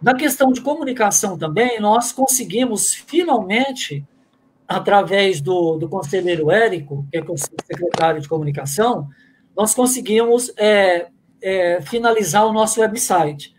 Na questão de comunicação também, nós conseguimos finalmente, através do, do conselheiro Érico, que é o secretário de comunicação, nós conseguimos é, é, finalizar o nosso website.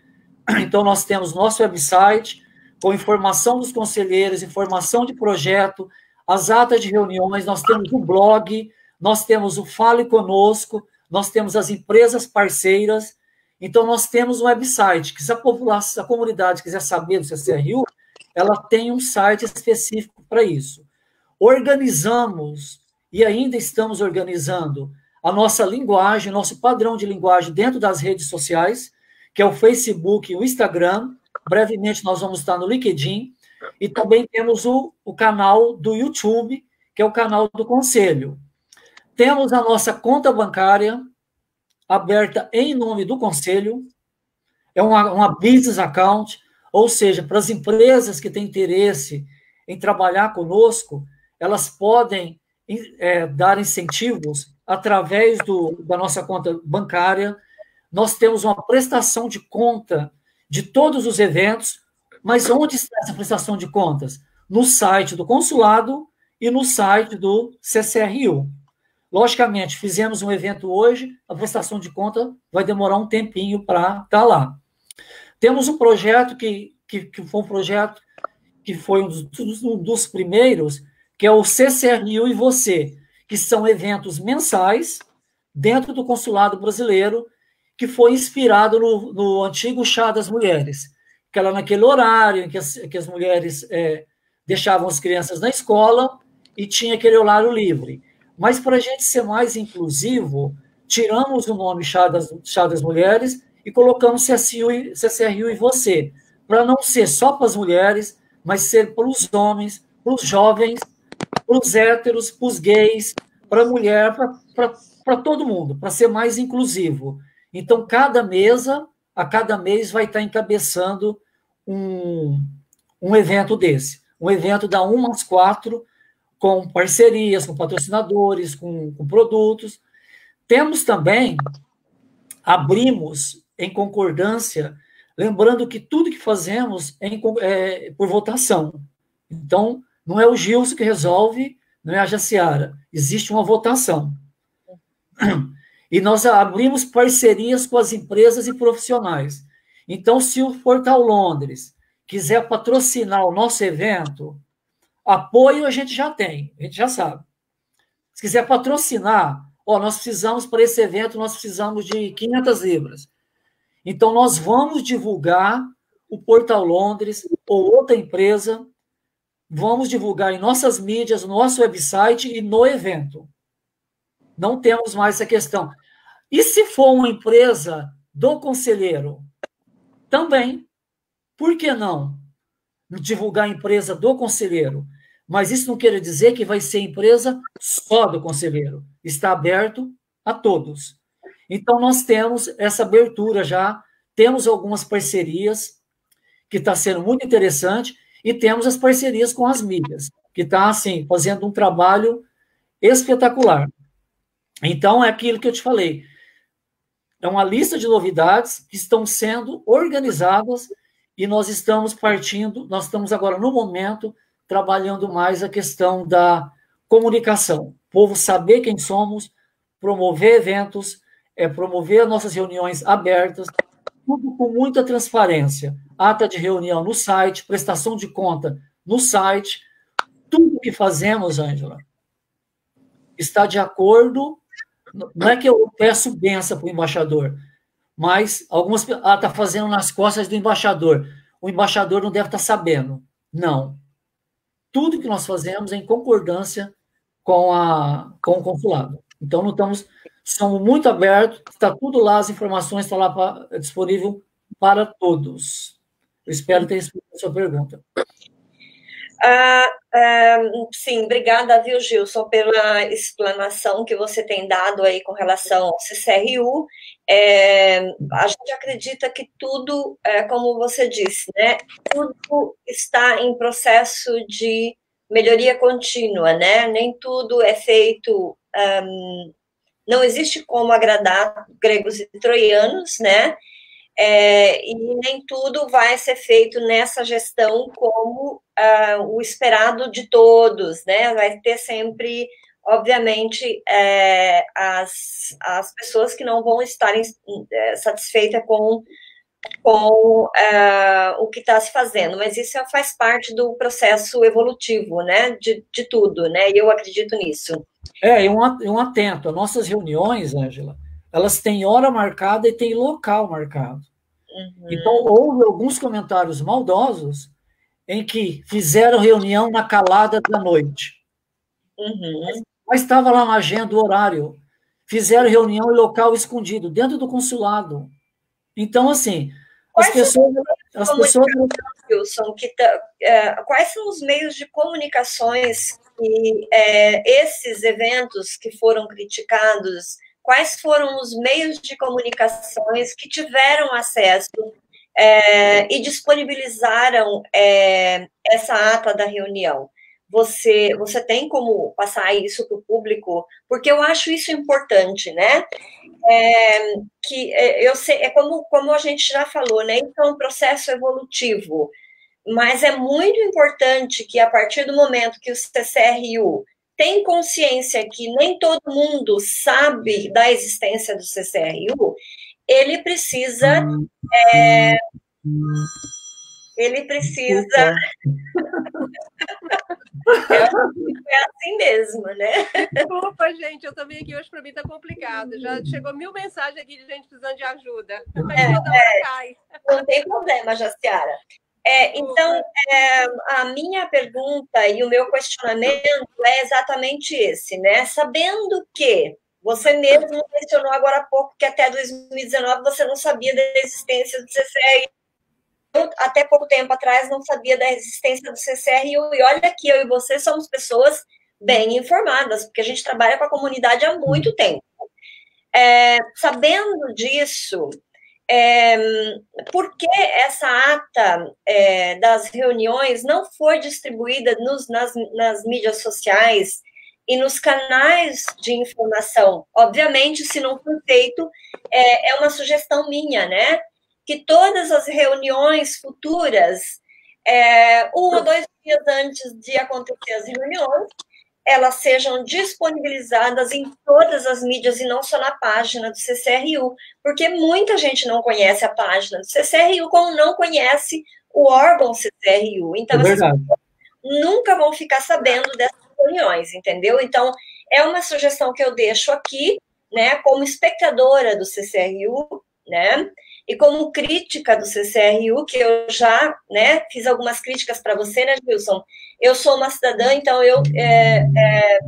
Então, nós temos nosso website com informação dos conselheiros, informação de projeto, as atas de reuniões, nós temos o blog, nós temos o Fale Conosco, nós temos as empresas parceiras, então, nós temos um website, que se a população, a comunidade quiser saber do CCRU, ela tem um site específico para isso. Organizamos, e ainda estamos organizando, a nossa linguagem, nosso padrão de linguagem dentro das redes sociais, que é o Facebook e o Instagram. Brevemente nós vamos estar no LinkedIn. E também temos o, o canal do YouTube, que é o canal do Conselho. Temos a nossa conta bancária aberta em nome do Conselho. É uma, uma business account, ou seja, para as empresas que têm interesse em trabalhar conosco, elas podem é, dar incentivos através do, da nossa conta bancária. Nós temos uma prestação de conta de todos os eventos, mas onde está essa prestação de contas? No site do consulado e no site do CCRU. Logicamente, fizemos um evento hoje, a prestação de conta vai demorar um tempinho para estar tá lá. Temos um projeto que, que, que, foi um projeto que foi um dos, um dos primeiros, que é o CCRU e Você, que são eventos mensais dentro do consulado brasileiro, que foi inspirado no, no antigo Chá das Mulheres, que era naquele horário em que as, que as mulheres é, deixavam as crianças na escola e tinha aquele horário livre. Mas para a gente ser mais inclusivo, tiramos o nome Chá das, Chá das Mulheres e colocamos CSU, CCRU e Você, para não ser só para as mulheres, mas ser para os homens, para os jovens para os héteros, para os gays, para a mulher, para todo mundo, para ser mais inclusivo. Então, cada mesa, a cada mês, vai estar encabeçando um, um evento desse. Um evento da 1 às 4, com parcerias, com patrocinadores, com, com produtos. Temos também, abrimos em concordância, lembrando que tudo que fazemos é, em, é por votação. Então, não é o Gilson que resolve, não é a Jaciara. Existe uma votação. E nós abrimos parcerias com as empresas e profissionais. Então, se o Portal Londres quiser patrocinar o nosso evento, apoio a gente já tem, a gente já sabe. Se quiser patrocinar, ó, nós precisamos para esse evento, nós precisamos de 500 libras. Então, nós vamos divulgar o Portal Londres ou outra empresa vamos divulgar em nossas mídias, no nosso website e no evento. Não temos mais essa questão. E se for uma empresa do conselheiro? Também. Por que não? Divulgar a empresa do conselheiro. Mas isso não quer dizer que vai ser empresa só do conselheiro. Está aberto a todos. Então, nós temos essa abertura já, temos algumas parcerias, que está sendo muito interessante, e temos as parcerias com as mídias, que está, assim, fazendo um trabalho espetacular. Então, é aquilo que eu te falei. É uma lista de novidades que estão sendo organizadas e nós estamos partindo, nós estamos agora, no momento, trabalhando mais a questão da comunicação. O povo saber quem somos, promover eventos, é, promover nossas reuniões abertas, tudo com muita transparência ata de reunião no site, prestação de conta no site. Tudo que fazemos, Ângela, está de acordo. Não é que eu peço benção para o embaixador, mas algumas ah, está fazendo nas costas do embaixador. O embaixador não deve estar tá sabendo. Não. Tudo que nós fazemos é em concordância com, a, com o consulado. Então, não estamos, somos muito abertos, está tudo lá, as informações estão lá pra, disponível para todos. Eu espero ter respondido a sua pergunta. Ah, ah, sim, obrigada, viu, Gilson, pela explanação que você tem dado aí com relação ao CCRU. É, a gente acredita que tudo, é, como você disse, né, tudo está em processo de melhoria contínua, né? Nem tudo é feito. Um, não existe como agradar gregos e troianos, né? É, e nem tudo vai ser feito nessa gestão como uh, o esperado de todos, né? Vai ter sempre, obviamente, é, as, as pessoas que não vão estar é, satisfeitas com, com uh, o que está se fazendo, mas isso faz parte do processo evolutivo, né? De, de tudo, né? E eu acredito nisso. É, e um, atento, as nossas reuniões, Ângela, elas têm hora marcada e têm local marcado. Uhum. Então, houve alguns comentários maldosos em que fizeram reunião na calada da noite. Uhum. Mas estava lá na agenda o horário. Fizeram reunião em local escondido, dentro do consulado. Então, assim, as pessoas, as pessoas... Wilson, que tá, é, quais são os meios de comunicações que é, esses eventos que foram criticados, quais foram os meios de comunicações que tiveram acesso é, e disponibilizaram é, essa ata da reunião? Você, você tem como passar isso para o público? Porque eu acho isso importante, né? É, que é, eu sei, é como, como a gente já falou, né? Então, é um processo evolutivo. Mas é muito importante que, a partir do momento que o CCRU tem consciência que nem todo mundo sabe da existência do CCRU, ele precisa. É, ele precisa. é assim mesmo, né? Desculpa, gente, eu também aqui hoje para mim tá complicado. Já chegou mil mensagens aqui de gente precisando de ajuda. É, é, não tem problema, Jaciara. É, então, é, a minha pergunta e o meu questionamento é exatamente esse, né? Sabendo que você mesmo mencionou agora há pouco que até 2019 você não sabia da existência do CCR. Eu, até pouco tempo atrás, não sabia da existência do CCRU. E olha que eu e você somos pessoas bem informadas, porque a gente trabalha com a comunidade há muito tempo. É, sabendo disso, é, por que essa ata é, das reuniões não foi distribuída nos, nas, nas mídias sociais e nos canais de informação? Obviamente, se não foi feito, é, é uma sugestão minha, né? Que todas as reuniões futuras, é, um ou dois dias antes de acontecer as reuniões, elas sejam disponibilizadas em todas as mídias e não só na página do CCRU, porque muita gente não conhece a página do CCRU, como não conhece o órgão CCRU. Então, é nunca vão ficar sabendo dessas reuniões, entendeu? Então, é uma sugestão que eu deixo aqui, né, como espectadora do CCRU, né, e como crítica do CCRU, que eu já né, fiz algumas críticas para você, né, Wilson? Eu sou uma cidadã, então eu é, é,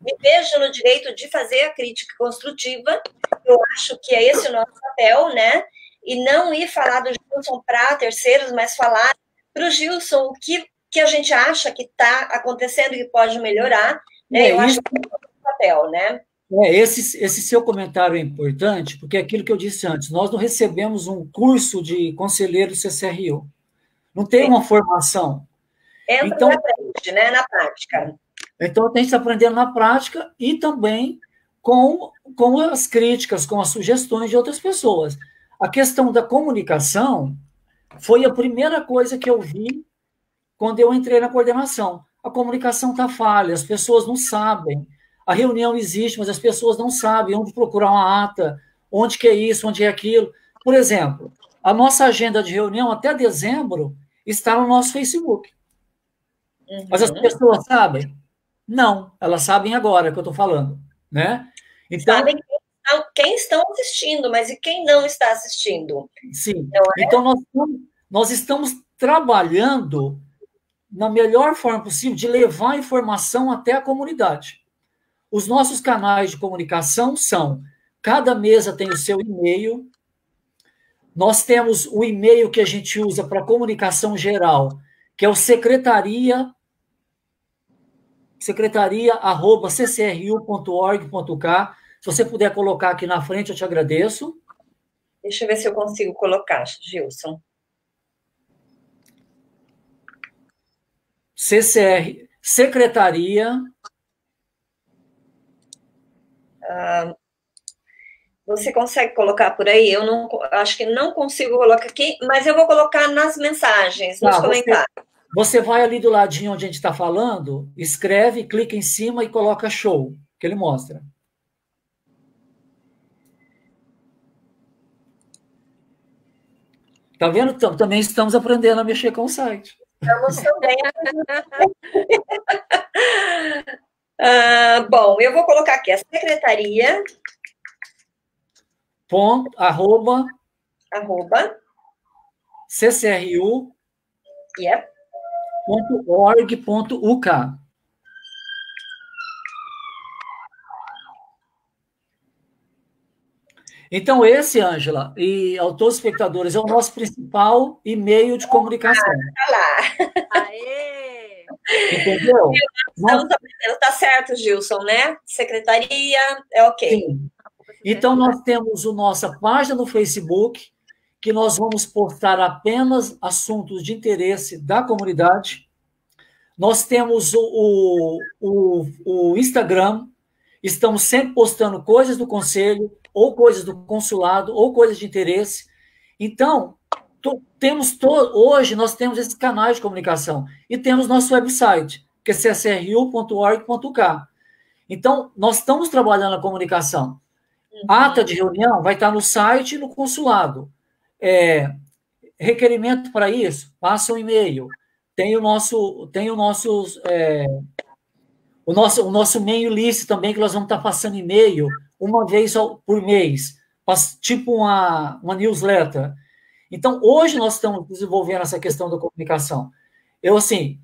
me vejo no direito de fazer a crítica construtiva. Eu acho que é esse o nosso papel, né? E não ir falar do Gilson para terceiros, mas falar para o Gilson o que, que a gente acha que está acontecendo e pode melhorar. Né? É eu isso. acho que é o papel, né? É, esse, esse seu comentário é importante, porque é aquilo que eu disse antes, nós não recebemos um curso de conselheiro do CCRU. Não tem uma formação. Entra então, aprende, né, na prática. Então, tem que se aprendendo na prática e também com, com as críticas, com as sugestões de outras pessoas. A questão da comunicação foi a primeira coisa que eu vi quando eu entrei na coordenação. A comunicação está falha, as pessoas não sabem a reunião existe, mas as pessoas não sabem onde procurar uma ata, onde que é isso, onde é aquilo. Por exemplo, a nossa agenda de reunião até dezembro está no nosso Facebook. Uhum. Mas as pessoas sabem? Não, elas sabem agora que eu estou falando, né? Então, sabem quem estão assistindo, mas e quem não está assistindo? Sim. É? Então, nós, nós estamos trabalhando na melhor forma possível de levar a informação até a comunidade. Os nossos canais de comunicação são: cada mesa tem o seu e-mail. Nós temos o e-mail que a gente usa para comunicação geral, que é o secretaria secretaria@ccru.org.k. Se você puder colocar aqui na frente, eu te agradeço. Deixa eu ver se eu consigo colocar, Gilson. CCR, Secretaria ah, você consegue colocar por aí? Eu não acho que não consigo colocar aqui, mas eu vou colocar nas mensagens, nos tá, comentários. Você, você, vai ali do ladinho onde a gente está falando, escreve, clica em cima e coloca show, que ele mostra. Tá vendo? Também estamos aprendendo a mexer com o site. Estamos também. Uh, bom, eu vou colocar aqui a secretaria. Ponto, arroba. Arroba. CCRU. Yep. Ponto org, ponto UK. Então, esse, Ângela, e aos todos os espectadores, é o nosso principal e-mail de comunicação. Ah, tá lá. Aê! Entendeu? Está certo, Gilson, né? Secretaria, é ok. Sim. Então, nós temos a nossa página no Facebook, que nós vamos postar apenas assuntos de interesse da comunidade. Nós temos o, o, o Instagram, estamos sempre postando coisas do conselho, ou coisas do consulado, ou coisas de interesse. Então, temos to, hoje nós temos esses canais de comunicação e temos nosso website, que é csru.org.k. Então, nós estamos trabalhando a comunicação. Uhum. Ata de reunião vai estar no site e no consulado. É, requerimento para isso, passa um e-mail. Tem o nosso, tem o nosso, é, o nosso, o nosso e-mail list também, que nós vamos estar passando e-mail uma vez por mês, tipo uma, uma newsletter. Então, hoje nós estamos desenvolvendo essa questão da comunicação. Eu, assim,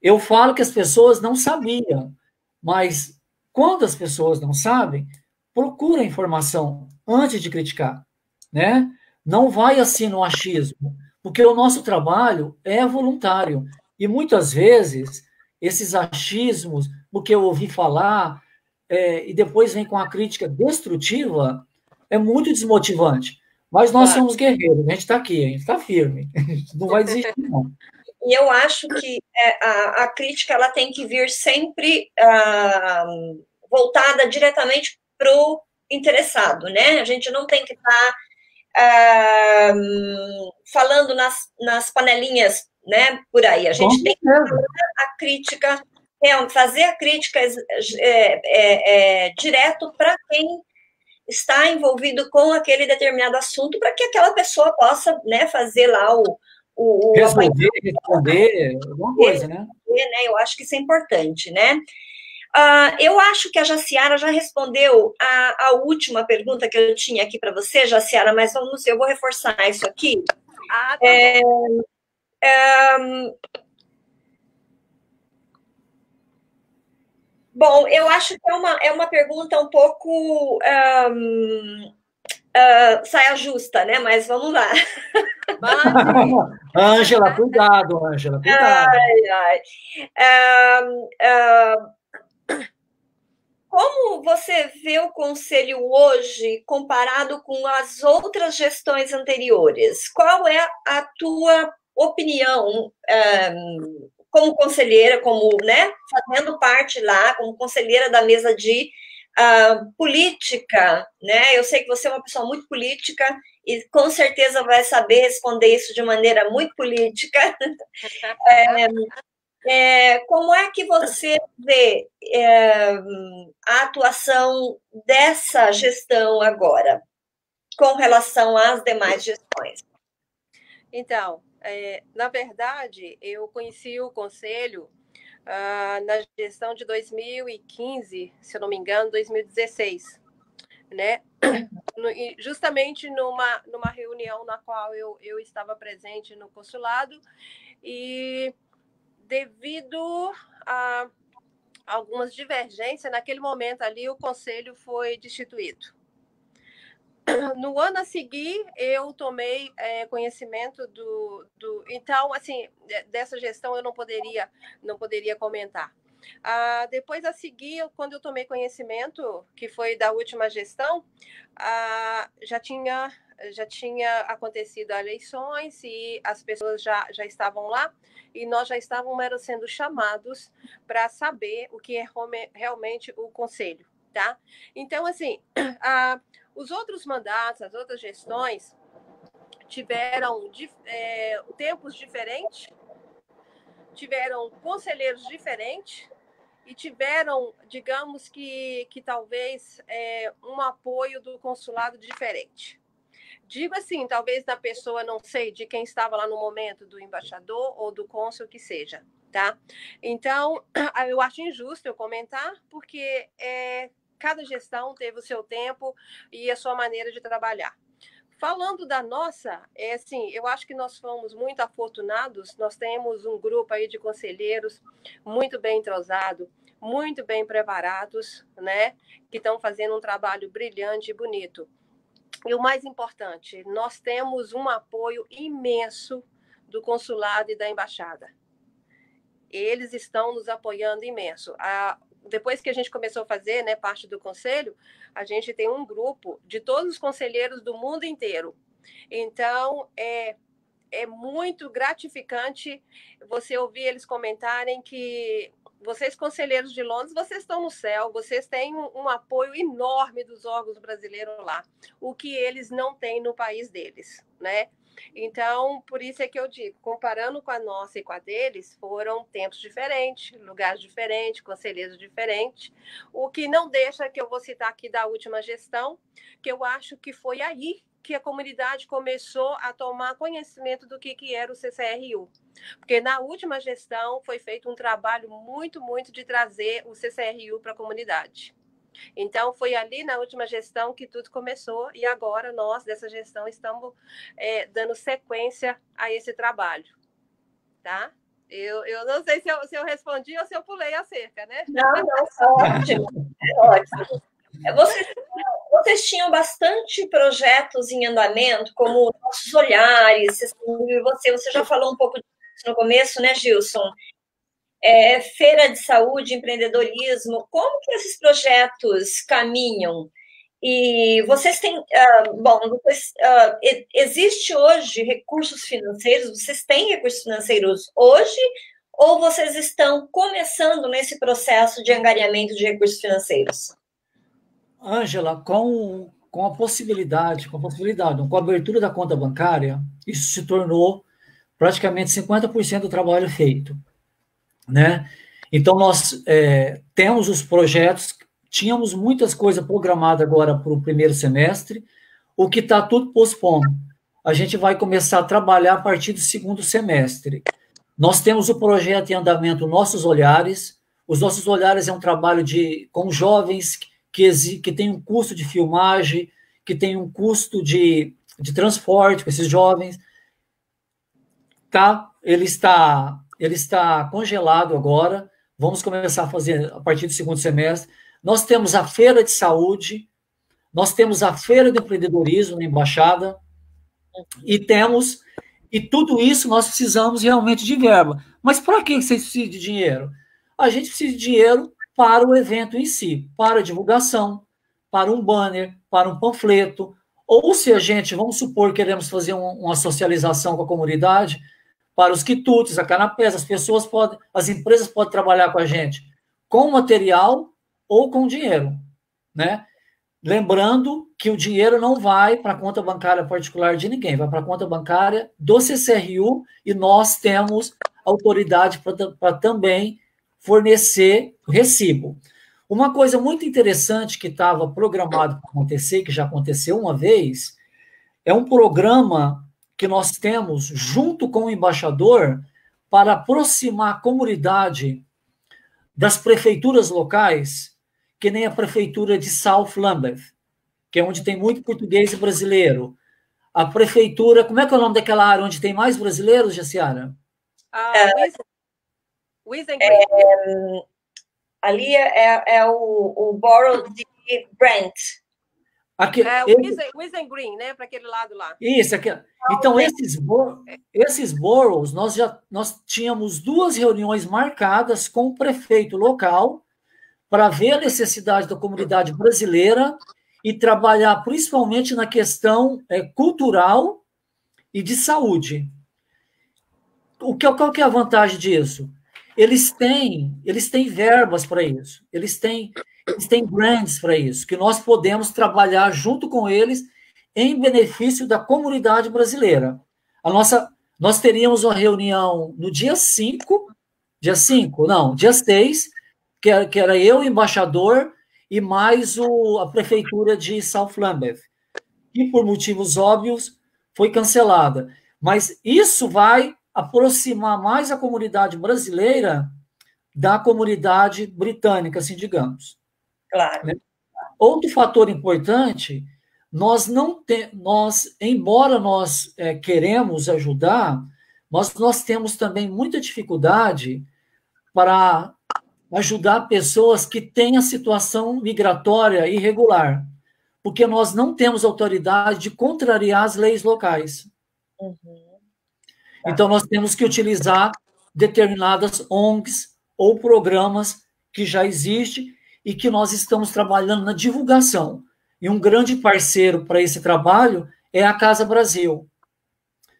eu falo que as pessoas não sabiam, mas quando as pessoas não sabem, procura informação antes de criticar, né? Não vai assim no achismo, porque o nosso trabalho é voluntário. E muitas vezes, esses achismos, porque eu ouvi falar, é, e depois vem com a crítica destrutiva, é muito desmotivante. Mas nós claro. somos guerreiros, a gente está aqui, a gente está firme, a gente não vai desistir, não. E eu acho que é, a, a, crítica ela tem que vir sempre uh, voltada diretamente para o interessado, né? A gente não tem que estar tá falando nas, nas panelinhas, né, por aí. A gente tem que fazer a crítica, fazer a crítica é, é, é, direto para quem está envolvido com aquele determinado assunto, para que aquela pessoa possa, né, fazer lá o, o, o responder, responder alguma coisa, né? né? Eu acho que isso é importante, né? Uh, eu acho que a Jaciara já respondeu a, a, última pergunta que eu tinha aqui para você, Jaciara, mas vamos, eu vou reforçar isso aqui. Ah, tá é, é, bom, eu acho que é uma, é uma pergunta um pouco um, uh, saia justa, né? Mas vamos lá. Ângela, cuidado, Ângela, cuidado. Ai, ai. Uh, como você vê o conselho hoje comparado com as outras gestões anteriores? Qual é a tua opinião um, como conselheira, como né, fazendo parte lá, como conselheira da mesa de uh, política, né? Eu sei que você é uma pessoa muito política e com certeza vai saber responder isso de maneira muito política. é, é, como é que você vê é, a atuação dessa gestão agora, com relação às demais gestões? Então, é, na verdade, eu conheci o conselho ah, na gestão de 2015, se eu não me engano, 2016, né? No, justamente numa, numa reunião na qual eu, eu estava presente no consulado e devido a algumas divergências, naquele momento ali o conselho foi destituído. No ano a seguir, eu tomei é, conhecimento do, do. Então, assim, dessa gestão eu não poderia, não poderia comentar. Ah, depois a seguir, quando eu tomei conhecimento, que foi da última gestão, ah, já tinha já tinha acontecido eleições e as pessoas já, já estavam lá e nós já estávamos sendo chamados para saber o que é realmente o conselho, tá? Então, assim, a, os outros mandatos, as outras gestões tiveram é, tempos diferentes, tiveram conselheiros diferentes e tiveram, digamos que, que talvez é, um apoio do consulado diferente. Digo assim, talvez da pessoa, não sei, de quem estava lá no momento, do embaixador ou do cônsul, que seja, tá? Então, eu acho injusto eu comentar, porque é, cada gestão teve o seu tempo e a sua maneira de trabalhar. Falando da nossa, é assim, eu acho que nós fomos muito afortunados, nós temos um grupo aí de conselheiros muito bem entrosado, muito bem preparados, né, que estão fazendo um trabalho brilhante e bonito. e o mais importante, nós temos um apoio imenso do consulado e da embaixada. Eles estão nos apoiando imenso. A, depois que a gente começou a fazer né, parte do conselho, a gente tem um grupo de todos os conselheiros do mundo inteiro. Então, é, é muito gratificante você ouvir eles comentarem que vocês, conselheiros de Londres, vocês estão no céu, vocês têm um, um, apoio enorme dos órgãos brasileiros lá, o que eles não têm no país deles, né? Então, por isso é que eu digo, comparando com a nossa e com a deles, foram tempos diferentes, lugares diferentes, conselheiros diferentes, o que não deixa que eu vou citar aqui da última gestão, que eu acho que foi aí que a comunidade começou a tomar conhecimento do que, que era o CCRU. Porque na última gestão foi feito um trabalho muito, muito de trazer o CCRU para a comunidade. Então, foi ali na última gestão que tudo começou, e agora nós, dessa gestão, estamos é, dando sequência a esse trabalho. Tá? Eu, eu não sei se eu, se eu respondi ou se eu pulei a cerca, né? Não, não, é ótimo. É ótimo. Vocês, vocês tinham bastante projetos em andamento, como Nossos Olhares, você, você já falou um pouco disso no começo, né, Gilson? É, feira de saúde, empreendedorismo, como que esses projetos caminham? E vocês têm, uh, bom, vocês, uh, existe hoje recursos financeiros? Vocês têm recursos financeiros hoje? Ou vocês estão começando nesse processo de angariamento de recursos financeiros? Ângela, com, com a possibilidade, com a possibilidade, com a abertura da conta bancária, isso se tornou praticamente 50% do trabalho feito, né? Então, nós é, temos os projetos, tínhamos muitas coisas programadas agora para o primeiro semestre, o que está tudo pospondo. A gente vai começar a trabalhar a partir do segundo semestre. Nós temos o projeto em andamento Nossos Olhares. Os Nossos Olhares é um trabalho de com jovens que, que tem um custo de filmagem, que tem um custo de, de transporte com esses jovens. Tá? Ele está, ele está congelado agora. Vamos começar a fazer a partir do segundo semestre. Nós temos a feira de saúde, nós temos a feira de empreendedorismo na embaixada e temos e tudo isso nós precisamos realmente de verba. Mas para que vocês precisam de dinheiro? A gente precisa de dinheiro para o evento em si, para a divulgação, para um banner, para um panfleto, ou se a gente, vamos supor, queremos fazer uma socialização com a comunidade, para os quitutes, a canapés, as pessoas podem, as empresas podem trabalhar com a gente com material ou com dinheiro, né? Lembrando que o dinheiro não vai para a conta bancária particular de ninguém, vai para a conta bancária do CCRU e nós temos autoridade para também fornecer recibo. Uma coisa muito interessante que estava programado para acontecer, que já aconteceu uma vez, é um programa que nós temos junto com o embaixador para aproximar a comunidade das prefeituras locais, que nem a prefeitura de South Lambeth, que é onde tem muito português e brasileiro. A prefeitura, como é que é o nome daquela área onde tem mais brasileiros, Jaciara? Ah, é, ali é, é, é o, o Borough de Brent. Aqui, é, ele... Green, né? Para aquele lado lá. Isso, aqui. Então, esses, esses boroughs, nós já nós tínhamos duas reuniões marcadas com o prefeito local para ver a necessidade da comunidade brasileira e trabalhar principalmente na questão é, cultural e de saúde. O que, qual que é a vantagem disso? eles têm, eles têm verbas para isso, eles têm, eles têm grants para isso, que nós podemos trabalhar junto com eles em benefício da comunidade brasileira. A nossa, nós teríamos uma reunião no dia 5, dia 5, não, dia 6, que era, que era eu, embaixador, e mais o, a prefeitura de South Lambeth, que por motivos óbvios foi cancelada. Mas isso vai aproximar mais a comunidade brasileira da comunidade britânica, assim digamos. Claro. Né? Outro fator importante, nós não tem, nós, embora nós é, queremos ajudar, mas nós temos também muita dificuldade para ajudar pessoas que têm a situação migratória irregular. porque nós não temos autoridade de contrariar as leis locais. Uhum. Então, nós temos que utilizar determinadas ONGs ou programas que já existem e que nós estamos trabalhando na divulgação. E um grande parceiro para esse trabalho é a Casa Brasil.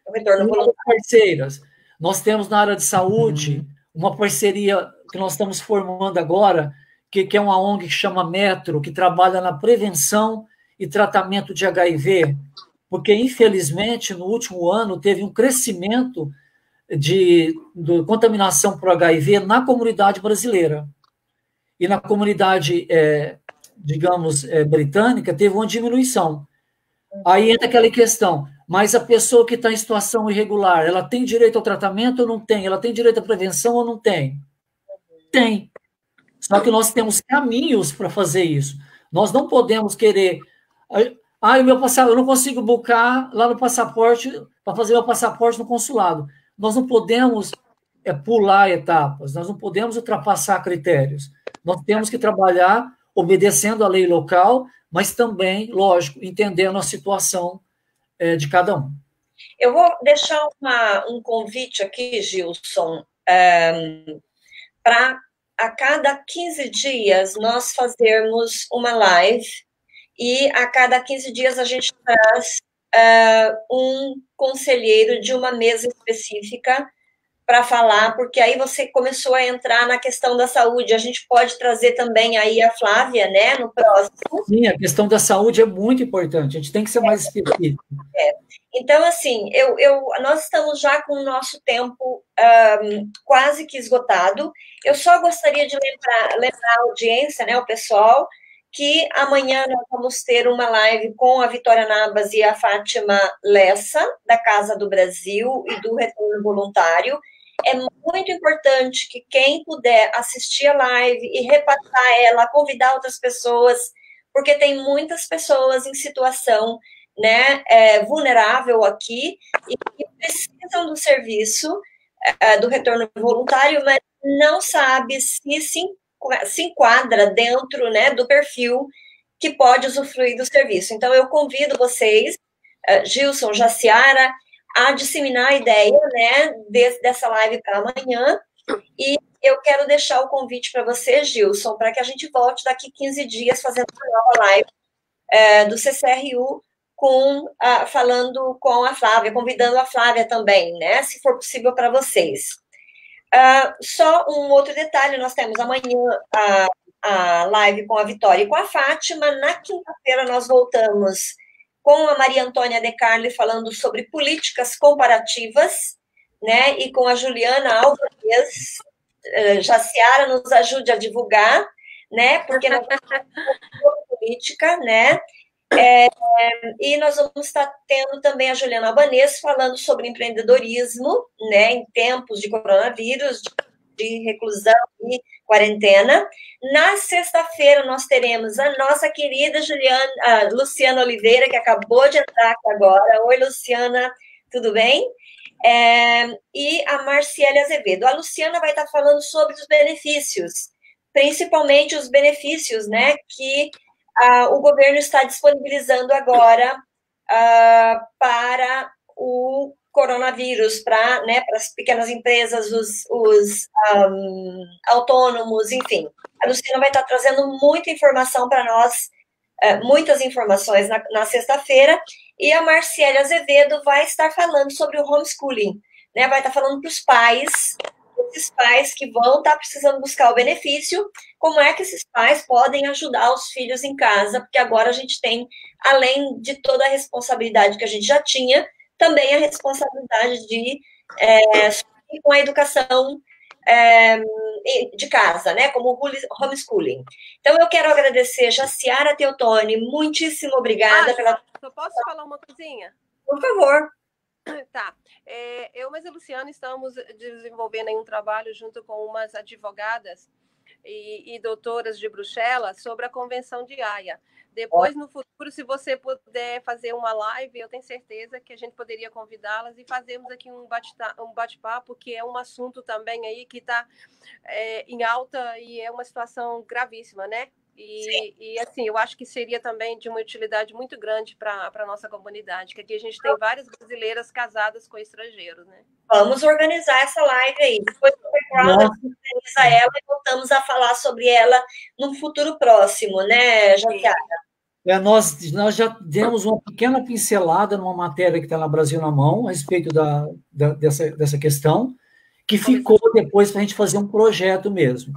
O retorno voluntário. parceiras. Nós temos na área de saúde uma parceria que nós estamos formando agora, que, que é uma ONG que chama Metro, que trabalha na prevenção e tratamento de HIV, porque, infelizmente, no último ano teve um crescimento de, de contaminação por HIV na comunidade brasileira. E na comunidade, é, digamos, é, britânica, teve uma diminuição. Aí entra aquela questão, mas a pessoa que está em situação irregular, ela tem direito ao tratamento ou não tem? Ela tem direito à prevenção ou não tem? Tem. Só que nós temos caminhos para fazer isso. Nós não podemos querer ah, meu passaporte, eu não consigo buscar lá no passaporte para fazer meu passaporte no consulado. Nós não podemos é, pular etapas, nós não podemos ultrapassar critérios. Nós temos que trabalhar obedecendo a lei local, mas também, lógico, entendendo a situação é, de cada um. Eu vou deixar uma, um convite aqui, Gilson, é, para a cada 15 dias nós fazermos uma live e a cada 15 dias a gente traz uh, um conselheiro de uma mesa específica para falar, porque aí você começou a entrar na questão da saúde. A gente pode trazer também aí a Flávia, né, no próximo. Sim, a questão da saúde é muito importante, a gente tem que ser mais específico. É. Então, assim, eu, eu, nós estamos já com o nosso tempo um, quase que esgotado. Eu só gostaria de lembrar, lembrar a audiência, né, o pessoal, que amanhã nós vamos ter uma live com a Vitória Nabas e a Fátima Lessa, da Casa do Brasil e do Retorno Voluntário. É muito importante que quem puder assistir a live e repassar ela, convidar outras pessoas, porque tem muitas pessoas em situação né, é, vulnerável aqui e que precisam do serviço é, do retorno voluntário, mas não sabe se se se enquadra dentro né, do perfil que pode usufruir do serviço. Então, eu convido vocês, uh, Gilson, Jaciara, a disseminar a ideia né, de, dessa live para amanhã. E eu quero deixar o convite para você, Gilson, para que a gente volte daqui 15 dias fazendo uma nova live é, do CCRU com a, falando com a Flávia, convidando a Flávia também, né? Se for possível para vocês. Uh, só um outro detalhe: nós temos amanhã a, a live com a Vitória e com a Fátima. Na quinta-feira, nós voltamos com a Maria Antônia De Carli falando sobre políticas comparativas, né? E com a Juliana Alvarez. Uh, Jaciara nos ajude a divulgar, né? Porque nós política, né? É, e nós vamos estar tendo também a Juliana Albanês falando sobre empreendedorismo, né, em tempos de coronavírus, de, de reclusão e quarentena. Na sexta-feira nós teremos a nossa querida Juliana, Luciana Oliveira, que acabou de entrar aqui agora. Oi, Luciana, tudo bem? É, e a Marciele Azevedo. A Luciana vai estar falando sobre os benefícios, principalmente os benefícios, né, que o governo está disponibilizando agora uh, para o coronavírus, para né, as pequenas empresas, os, os um, autônomos, enfim. A Luciana vai estar trazendo muita informação para nós, uh, muitas informações na, na sexta-feira, e a Marciele Azevedo vai estar falando sobre o homeschooling, né, vai estar falando para os pais esses pais que vão estar precisando buscar o benefício, como é que esses pais podem ajudar os filhos em casa, porque agora a gente tem, além de toda a responsabilidade que a gente já tinha, também a responsabilidade de é, com a educação é, de casa, né, como homeschooling. Então, eu quero agradecer Jaciara Teotoni, muitíssimo obrigada ah, pela... Eu posso falar uma coisinha? Por favor. Tá. É, eu, mas a Luciana, estamos desenvolvendo um trabalho junto com umas advogadas e, e, doutoras de Bruxelas sobre a Convenção de Haia. Depois, no futuro, se você puder fazer uma live, eu tenho certeza que a gente poderia convidá-las e fazermos aqui um bate-papo, um bate que é um assunto também aí que está é, em alta e é uma situação gravíssima, né? E, e, assim, eu acho que seria também de uma utilidade muito grande para a nossa comunidade, que aqui a gente tem várias brasileiras casadas com estrangeiros, né? Vamos organizar essa live aí. Depois do background, organiza ela e voltamos a falar sobre ela no futuro próximo, né, Jaciara? É, nós, nós já demos uma pequena pincelada numa matéria que está na Brasil na Mão a respeito da, da dessa, dessa questão, que ficou depois para a gente fazer um projeto mesmo.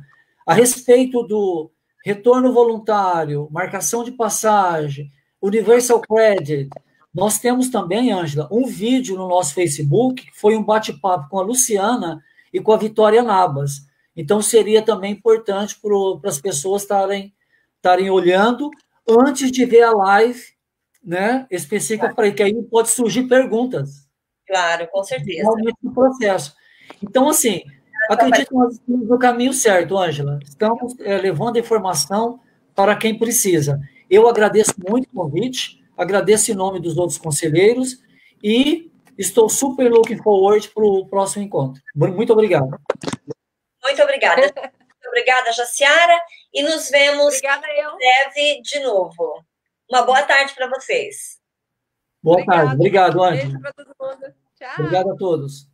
A respeito do retorno voluntário, marcação de passagem, Universal Credit. Nós temos também, Ângela, um vídeo no nosso Facebook, que foi um bate-papo com a Luciana e com a Vitória Nabas. Então, seria também importante para as pessoas estarem estarem olhando antes de ver a live, né? Específica para que aí pode surgir perguntas. Claro, com certeza. Realmente no processo. Então, assim, Acredito que nós estamos no caminho certo, Ângela. Estamos é, levando a informação para quem precisa. Eu agradeço muito o convite, agradeço em nome dos outros conselheiros e estou super looking forward para o próximo encontro. Muito obrigado. Muito obrigada. Muito obrigada, Jaciara, e nos vemos obrigada, eu. breve de novo. Uma boa tarde para vocês. Boa Obrigada. tarde. Obrigado, Ângela. Beijo para todo mundo. Tchau. Obrigado a todos.